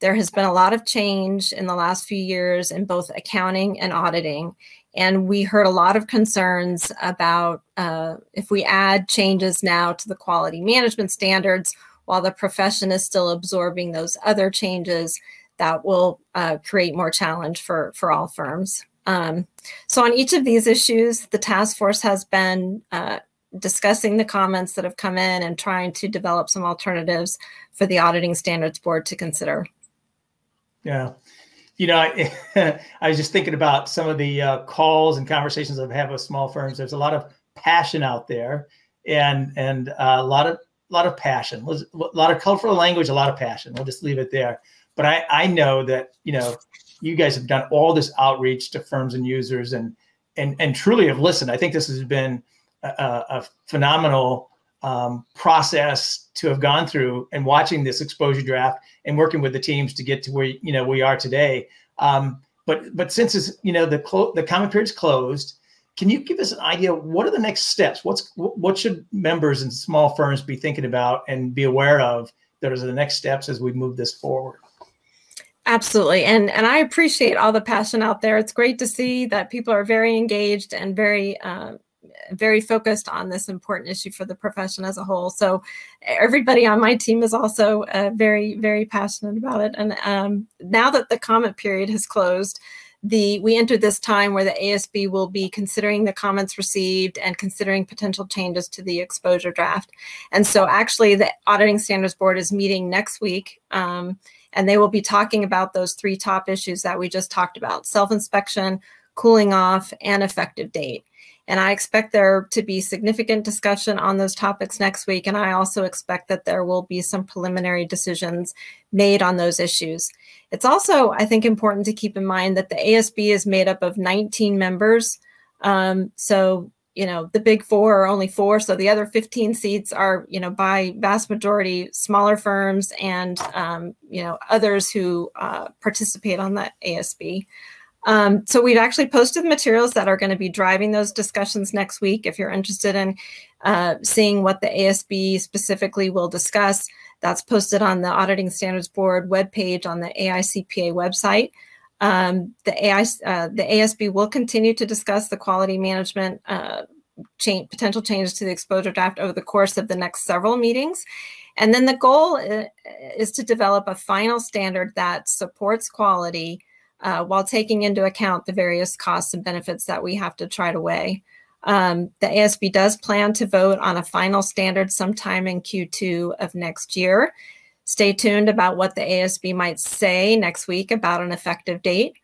There has been a lot of change in the last few years in both accounting and auditing. And we heard a lot of concerns about uh, if we add changes now to the quality management standards while the profession is still absorbing those other changes, that will uh, create more challenge for, for all firms. Um, so on each of these issues, the task force has been uh, discussing the comments that have come in and trying to develop some alternatives for the auditing standards board to consider. Yeah. You know, I, I was just thinking about some of the uh, calls and conversations I've had with small firms. There's a lot of passion out there and and uh, a lot of a lot of passion, a lot of colorful language, a lot of passion. We'll just leave it there. But I, I know that, you know, you guys have done all this outreach to firms and users and and and truly have listened. I think this has been a, a phenomenal um, process to have gone through and watching this exposure draft and working with the teams to get to where you know we are today. Um, but but since it's you know the clo- the comment period's closed, can you give us an idea what are the next steps? What's what should members and small firms be thinking about and be aware of that are the next steps as we move this forward? Absolutely. And and I appreciate all the passion out there. It's great to see that people are very engaged and very uh, very focused on this important issue for the profession as a whole. So everybody on my team is also uh, very, very passionate about it. And um, now that the comment period has closed, the we entered this time where the ASB will be considering the comments received and considering potential changes to the exposure draft. And so actually the Auditing Standards Board is meeting next week um, and they will be talking about those three top issues that we just talked about, self-inspection, cooling off, and effective date. And I expect there to be significant discussion on those topics next week. And I also expect that there will be some preliminary decisions made on those issues. It's also, I think, important to keep in mind that the ASB is made up of 19 members. Um, so, you know, the big four are only four. So the other 15 seats are, you know, by vast majority smaller firms and, um, you know, others who uh, participate on the ASB. Um, so we've actually posted materials that are going to be driving those discussions next week. If you're interested in uh, seeing what the ASB specifically will discuss, that's posted on the Auditing Standards Board webpage on the AICPA website. Um, the, AI, uh, the ASB will continue to discuss the quality management uh, change, potential changes to the exposure draft over the course of the next several meetings. And then the goal uh, is to develop a final standard that supports quality uh, while taking into account the various costs and benefits that we have to try to weigh. Um, the ASB does plan to vote on a final standard sometime in Q2 of next year. Stay tuned about what the ASB might say next week about an effective date.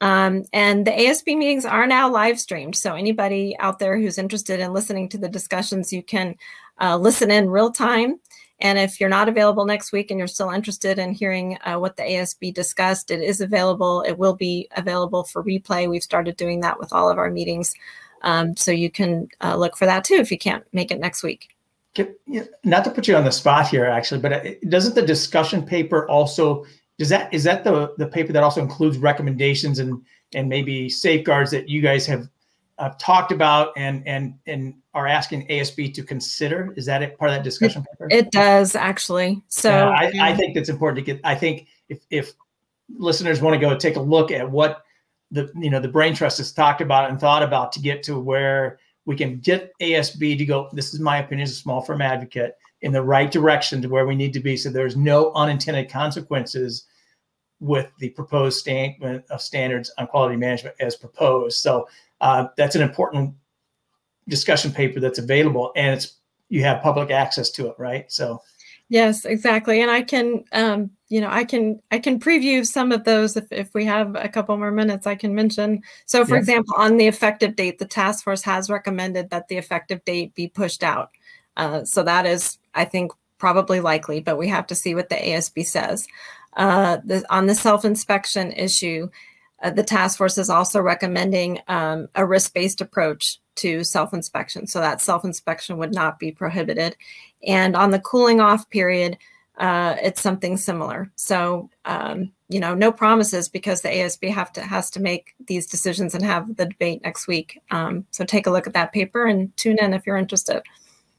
Um, and the ASB meetings are now live streamed. So anybody out there who's interested in listening to the discussions, you can uh, listen in real time. And if you're not available next week and you're still interested in hearing uh, what the ASB discussed, it is available. It will be available for replay. We've started doing that with all of our meetings. Um, so you can uh, look for that too if you can't make it next week. Not to put you on the spot here, actually, but uh, doesn't the discussion paper also does that is that the the paper that also includes recommendations and and maybe safeguards that you guys have uh, talked about and and and are asking ASB to consider? Is that it, part of that discussion paper? It does actually. So yeah, I, I think that's important to get. I think if if listeners want to go take a look at what the you know the brain trust has talked about and thought about to get to where we can get ASB to go. This is my opinion as a small firm advocate in the right direction to where we need to be, so there's no unintended consequences with the proposed statement of standards on quality management as proposed. So uh, that's an important discussion paper that's available, and it's you have public access to it, right? So Yes, exactly. And I can, um, you know, I can, I can preview some of those if, if we have a couple more minutes, I can mention. So for example, on the effective date, the task force has recommended that the effective date be pushed out. Uh, so that is, I think, probably likely, but we have to see what the ASB says. Uh, the, on the self-inspection issue, uh, the task force is also recommending um, a risk-based approach to self-inspection. So that self-inspection would not be prohibited. And on the cooling off period, uh, it's something similar. So, um, you know, no promises because the ASB have to has to make these decisions and have the debate next week. Um, so take a look at that paper and tune in if you're interested.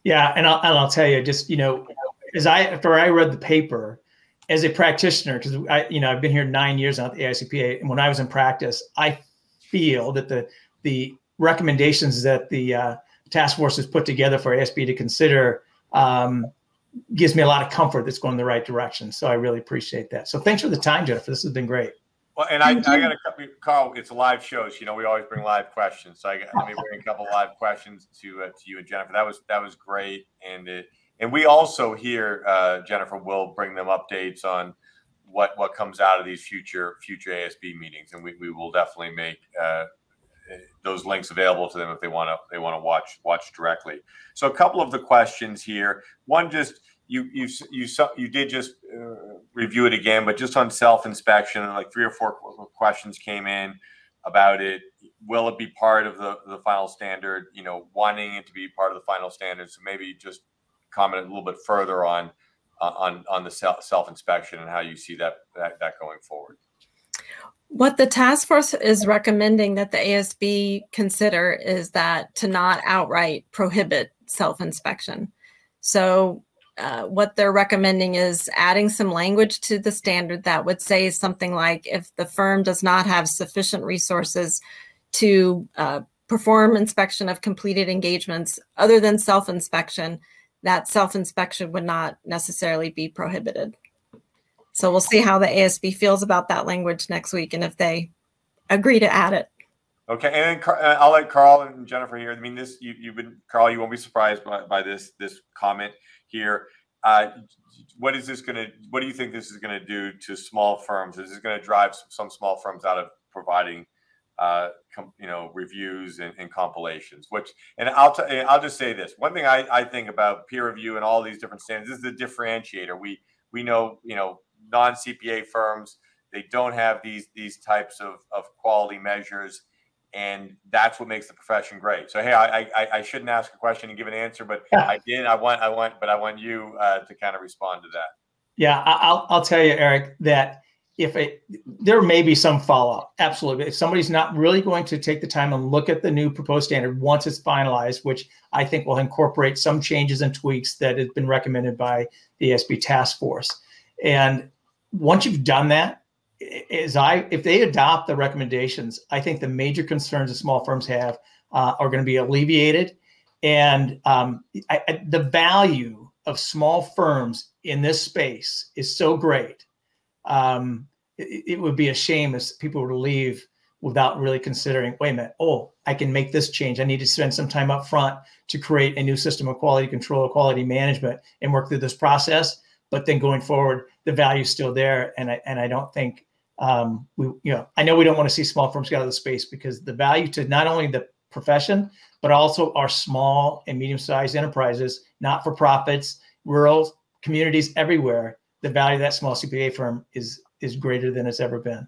Yeah, and I'll, and I'll tell you, just you know, as I after I read the paper, as a practitioner, because I, you know, I've been here nine years now at the AICPA, and when I was in practice, I feel that the the recommendations that the uh, task force has put together for ASB to consider um, gives me a lot of comfort that's going in the right direction. So I really appreciate that. So thanks for the time, Jennifer. This has been great. Well, and I, I got to, Carl, it's a live show. So, you know, we always bring live questions. So I got, let me bring a couple live questions to uh, to you and Jennifer. That was that was great. And it, and we also here, uh, Jennifer, will bring them updates on what what comes out of these future future ASB meetings, and we, we will definitely make uh, those links available to them if they want to they want to watch watch directly. So a couple of the questions here. One just you you you you did just uh, review it again, but just on self inspection, like three or four questions came in about it. Will it be part of the the final standard? You know, wanting it to be part of the final standard. So maybe just comment a little bit further on uh, on on the self inspection and how you see that, that that going forward. What the task force is recommending that the ASB consider is that to not outright prohibit self inspection. So, uh, what they're recommending is adding some language to the standard that would say something like if the firm does not have sufficient resources to uh, perform inspection of completed engagements other than self inspection, that self inspection would not necessarily be prohibited. So we'll see how the ASB feels about that language next week and if they agree to add it. Okay, and then uh, I'll let Carl and Jennifer here. I mean, this you, you've been Carl. You won't be surprised by, by this this comment here. Uh, what is this going to? What do you think this is going to do to small firms? Is this going to drive some, some, small firms out of providing, uh, com, you know, reviews and, and, compilations? Which, and I'll t- I'll just say this. One thing I, I think about peer review and all these different standards this is the differentiator. We we know you know non CPA firms. They don't have these these types of, of quality measures, and that's what makes the profession great. So hey, I I, I shouldn't ask a question and give an answer, but yeah. I did. I want I want, but I want you uh, to kind of respond to that. Yeah, I'll I'll tell you, Eric, that if it there may be some fallout, absolutely. If somebody's not really going to take the time and look at the new proposed standard once it's finalized, which I think will incorporate some changes and tweaks that have been recommended by the ASB task force. And once you've done that, is I if they adopt the recommendations, I think the major concerns that small firms have uh, are going to be alleviated, and um, I, I, the value of small firms in this space is so great. Um, it, it, would be a shame if people were to leave without really considering, wait a minute, oh, I can make this change. I need to spend some time up front to create a new system of quality control, quality management, and work through this process. But then going forward, the value is still there. And I and I don't think um, we, you know, I know we don't want to see small firms get out of the space because the value to not only the profession, but also our small and medium-sized enterprises, not for profits, rural communities everywhere, the value of that small CPA firm is is greater than it's ever been.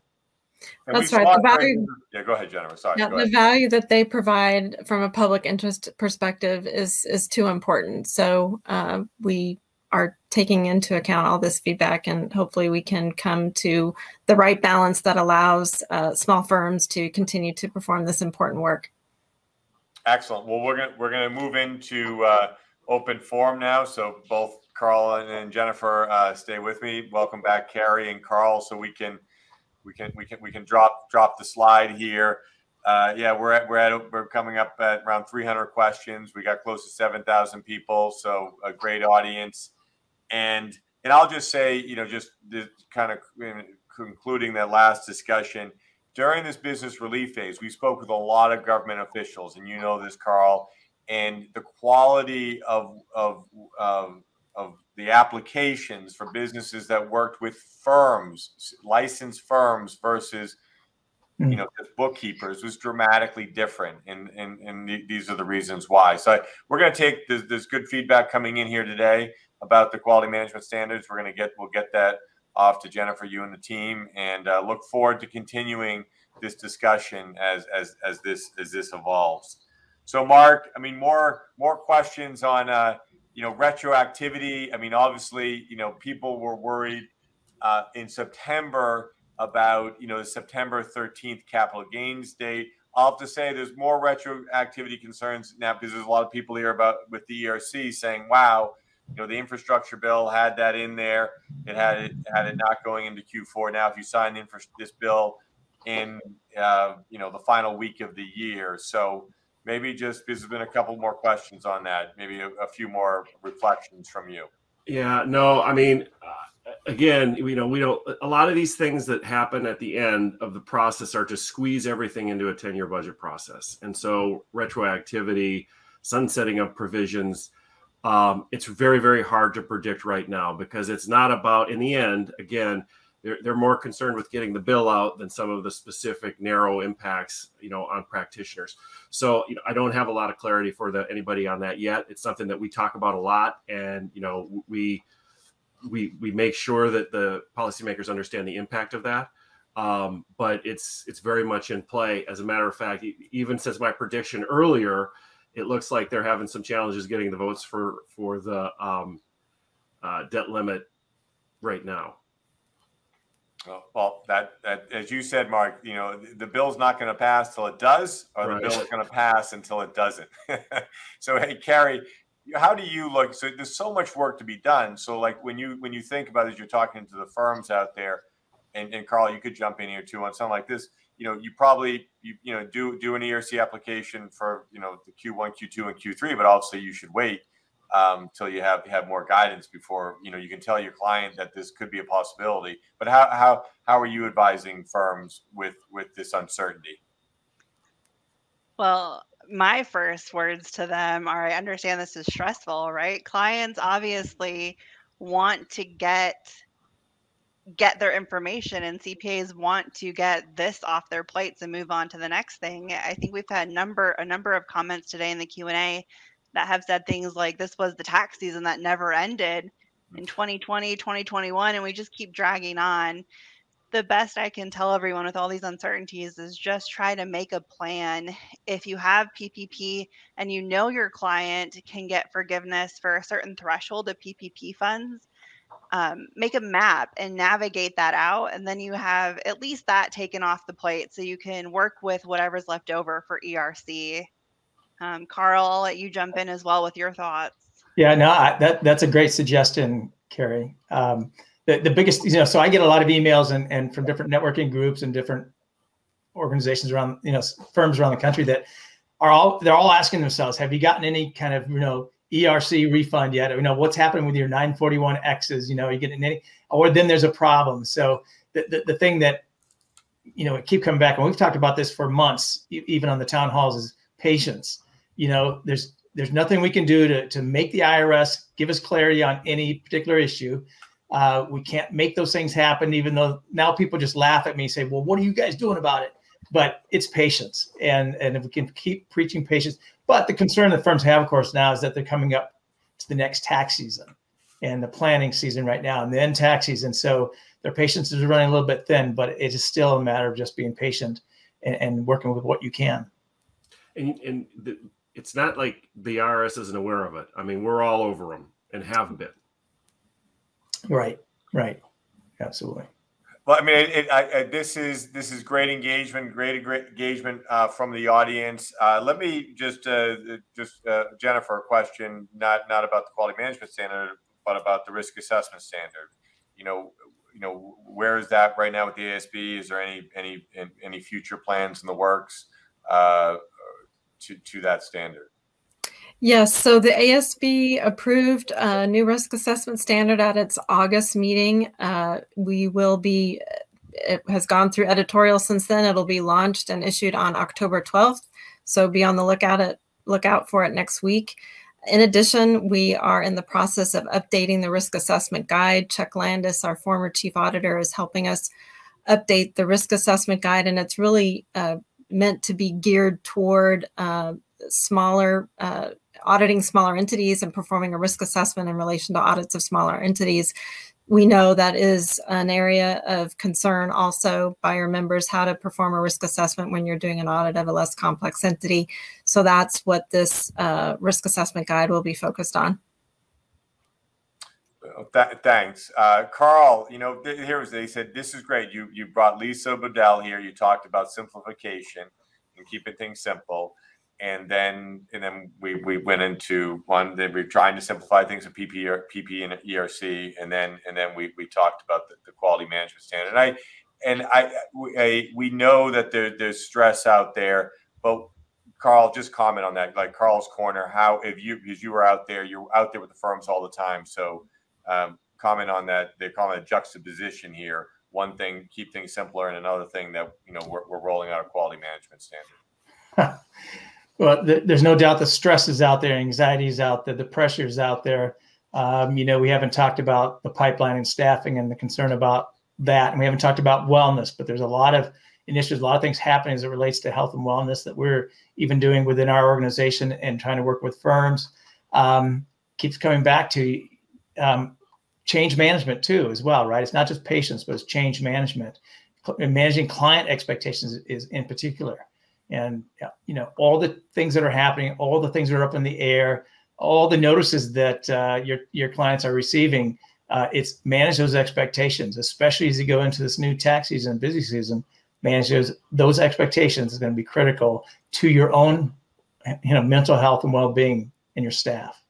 And That's right. The value, yeah, go ahead, Jennifer. Sorry. Yeah, the value that they provide from a public interest perspective is is too important. So uh, we are taking into account all this feedback, and hopefully we can come to the right balance that allows uh, small firms to continue to perform this important work. Excellent. Well, we're gonna we're gonna move into uh, open forum now. So both Carl and Jennifer, uh, stay with me. Welcome back, Carrie and Carl, so we can we can we can we can drop drop the slide here. Uh, yeah, we're at we're at we're coming up at around 300 questions. We got close to 7,000 people, so a great audience. And and I'll just say, you know, just kind of concluding that last discussion during this business relief phase, we spoke with a lot of government officials, and you know this, Carl. And the quality of of of of the applications for businesses that worked with firms, licensed firms versus mm. you know just bookkeepers was dramatically different and and, and these are the reasons why. So I, we're going to take this, this good feedback coming in here today about the quality management standards. We're going to get we'll get that off to jennifer you and the team and uh, look forward to continuing this discussion as as as this as this evolves. So mark i mean more more questions on uh, you know, retroactivity. I mean, obviously, you know, people were worried uh, in September about, you know, the September 13th capital gains date. I'll have to say there's more retroactivity concerns now because there's a lot of people here about with the ERC saying, wow, you know, the infrastructure bill had that in there. It had it had it not going into Q4. Now, if you sign in for this bill in, uh, you know, the final week of the year. So, maybe just because there's been a couple more questions on that, maybe a, a few more reflections from you. Yeah, no, I mean, uh, again, you know, we don't, a lot of these things that happen at the end of the process are to squeeze everything into a 10 year budget process. And so retroactivity, sunsetting of provisions, um, it's very, very hard to predict right now because it's not about, in the end, again, they're, they're more concerned with getting the bill out than some of the specific narrow impacts you know on practitioners. So you know i don't have a lot of clarity for the anybody on that yet. It's something that we talk about a lot and you know we we we make sure that the policymakers understand the impact of that. Um, but it's it's very much in play. As a matter of fact even since my prediction earlier it looks like they're having some challenges getting the votes for for the um, uh, debt limit right now well, that, that as you said, Mark, you know, the, bill's not going to pass till it does, or right. the bill is going to pass until it doesn't. so, hey, Carrie, how do you look? So, there's so much work to be done. So, like when you when you think about it, as you're talking to the firms out there, and, and Carl, you could jump in here too on something like this. You know, you probably you you know do do an ERC application for you know the Q1, Q2, and Q3, but obviously you should wait um, till you have have more guidance before you know you can tell your client that this could be a possibility. But how how how are you advising firms with with this uncertainty? Well, my first words to them are I understand this is stressful, right? Clients obviously want to get get their information and CPAs want to get this off their plates and move on to the next thing. I think we've had number a number of comments today in the Q&A that have said things like this was the tax season that never ended in 2020, 2021, and we just keep dragging on. The best I can tell everyone with all these uncertainties is just try to make a plan. If you have PPP and you know your client can get forgiveness for a certain threshold of PPP funds, um, make a map and navigate that out. And then you have at least that taken off the plate so you can work with whatever's left over for ERC um, Carl, I'll let you jump in as well with your thoughts. Yeah, no, I, that that's a great suggestion, Carrie. Um, the, the biggest, you know, so I get a lot of emails and, and from different networking groups and different organizations around, you know, firms around the country that are all, they're all asking themselves, have you gotten any kind of, you know, ERC refund yet? You know, what's happening with your 941 X's, you know, you getting any, or then there's a problem. So the, the, the thing that you know, keep coming back, and we've talked about this for months, even on the town halls, is patience. You know, there's there's nothing we can do to to make the IRS give us clarity on any particular issue. Uh, we can't make those things happen, even though now people just laugh at me and say, "Well, what are you guys doing about it?" But it's patience, and and if we can keep preaching patience. But the concern that firms have, of course, now is that they're coming up to the next tax season and the planning season right now, and then tax season. So their patience is running a little bit thin, but it is still a matter of just being patient and, and working with what you can. And, and the, it's not like the IRS isn't aware of it. I mean, we're all over them and have been. Right. Right. Absolutely. Well, I mean, it, it, I, this is this is great engagement, great, great engagement uh, from the audience. Uh, let me just uh, just uh, Jennifer a question, not not about the quality management standard, but about the risk assessment standard. You know, you know, where is that right now with the ASB? Is there any any any future plans in the works uh, to to that standard? Yes, so the ASB approved a new risk assessment standard at its August meeting. Uh, we will be, it has gone through editorial since then. It'll be launched and issued on October 12th. So be on the lookout at look out for it next week. In addition, we are in the process of updating the risk assessment guide. Chuck Landes, our former chief auditor, is helping us update the risk assessment guide, and it's really uh, meant to be geared toward uh, smaller uh, auditing smaller entities and performing a risk assessment in relation to audits of smaller entities we know that is an area of concern also by our members how to perform a risk assessment when you're doing an audit of a less complex entity. So that's what this uh, risk assessment guide will be focused on. Th- thanks, uh, Carl. You know, th- here was they said this is great. You you brought Lisa Bodell here. You talked about simplification and keeping things simple and then and then we, we went into one that we're trying to simplify things with PP, PP and ERC, and then and then we, we talked about the, the quality management standard. And I and I, I we know that there, there's stress out there, but Carl, just comment on that, like Carl's corner. How if you because you were out there, you're out there with the firms all the time. So um, comment on that. They call it a juxtaposition here. One thing, keep things simpler, and another thing that you know we're, we're rolling out a quality management standard. well, th- there's no doubt the stress is out there, anxiety is out there, the pressure is out there. Um, you know, we haven't talked about the pipeline and staffing and the concern about that, and we haven't talked about wellness. But there's a lot of initiatives, a lot of things happening as it relates to health and wellness that we're even doing within our organization and trying to work with firms. Um, keeps coming back to um, change management too, as well, right? It's not just patience, but it's change management. Managing client expectations is in particular and you know all the things that are happening, all the things that are up in the air, all the notices that uh, your your clients are receiving. Uh, it's manage those expectations, especially as you go into this new tax season, busy season. Manage those those expectations is going to be critical to your own, you know, mental health and well being and your staff.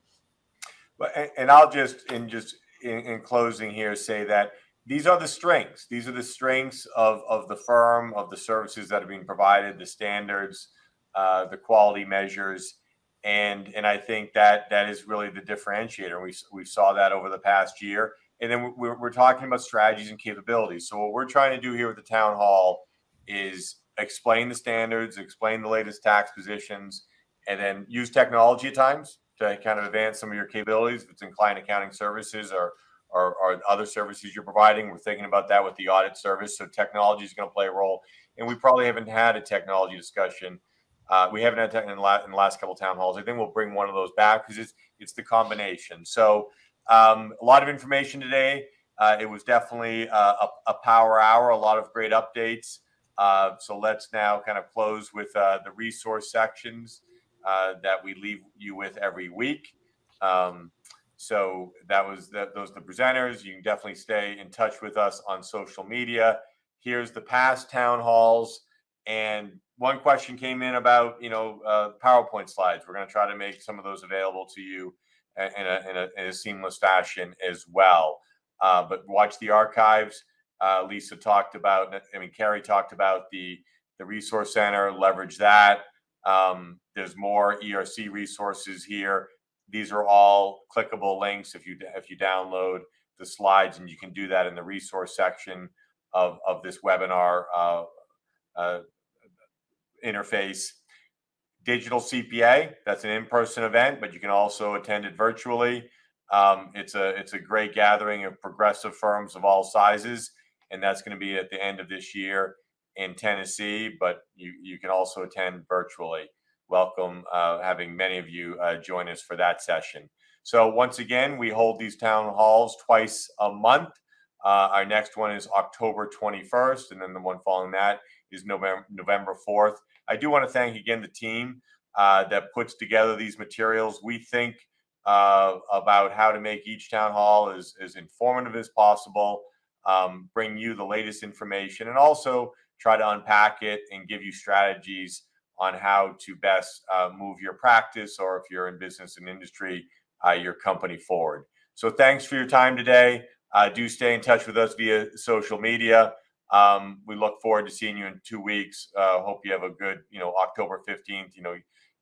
And I'll just in just in, in closing here say that these are the strengths. These are the strengths of, of the firm, of the services that are being provided, the standards, uh, the quality measures, and and I think that that is really the differentiator. We we saw that over the past year, and then we're, we're talking about strategies and capabilities. So what we're trying to do here with the town hall is explain the standards, explain the latest tax positions, and then use technology at times to kind of advance some of your capabilities. If it's in client accounting services or or, or other services you're providing. We're thinking about that with the audit service. So technology is going to play a role. And we probably haven't had a technology discussion. Uh, we haven't had tech in, la- in the last couple town halls. I think we'll bring one of those back because it's it's the combination. So um, a lot of information today. Uh, it was definitely a, a, a, power hour. A lot of great updates. Uh, so let's now kind of close with uh, the resource sections uh, that we leave you with every week. Um, so that was those the presenters. You can definitely stay in touch with us on social media. Here's the past town halls, and one question came in about you know uh, PowerPoint slides. We're going to try to make some of those available to you in a, in a, in a seamless fashion as well. Uh, but watch the archives. Uh, Lisa talked about. I mean, Carrie talked about the the resource center. Leverage that. Um, there's more ERC resources here these are all clickable links if you if you download the slides, and you can do that in the resource section of of this webinar uh, uh, interface. Digital CPA, that's an in-person event, but you can also attend it virtually. Um, it's a it's a great gathering of progressive firms of all sizes, and that's going to be at the end of this year in Tennessee. But you you can also attend virtually. Welcome, uh, having many of you uh, join us for that session. So once again, we hold these town halls twice a month. Uh, our next one is October 21st, and then the one following that is November November 4th. I do want to thank again the team uh, that puts together these materials. We think uh, about how to make each town hall as, as informative as possible, um, bring you the latest information, and also try to unpack it and give you strategies on how to best uh, move your practice or if you're in business and industry, uh, your company forward. So thanks for your time today. Uh, do stay in touch with us via social media. Um, we look forward to seeing you in two weeks. Uh, hope you have a good, you know, October 15th, you know,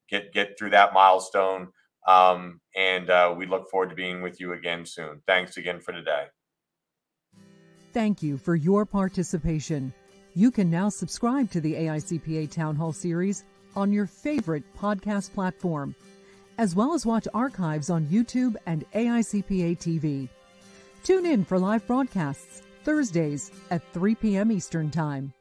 get, get through that milestone. Um, and uh, we look forward to being with you again soon. Thanks again for today. Thank you for your participation. You can now subscribe to the AICPA Town Hall series on your favorite podcast platform, as well as watch archives on YouTube and AICPA TV. Tune in for live broadcasts Thursdays at 3 p.m. Eastern Time.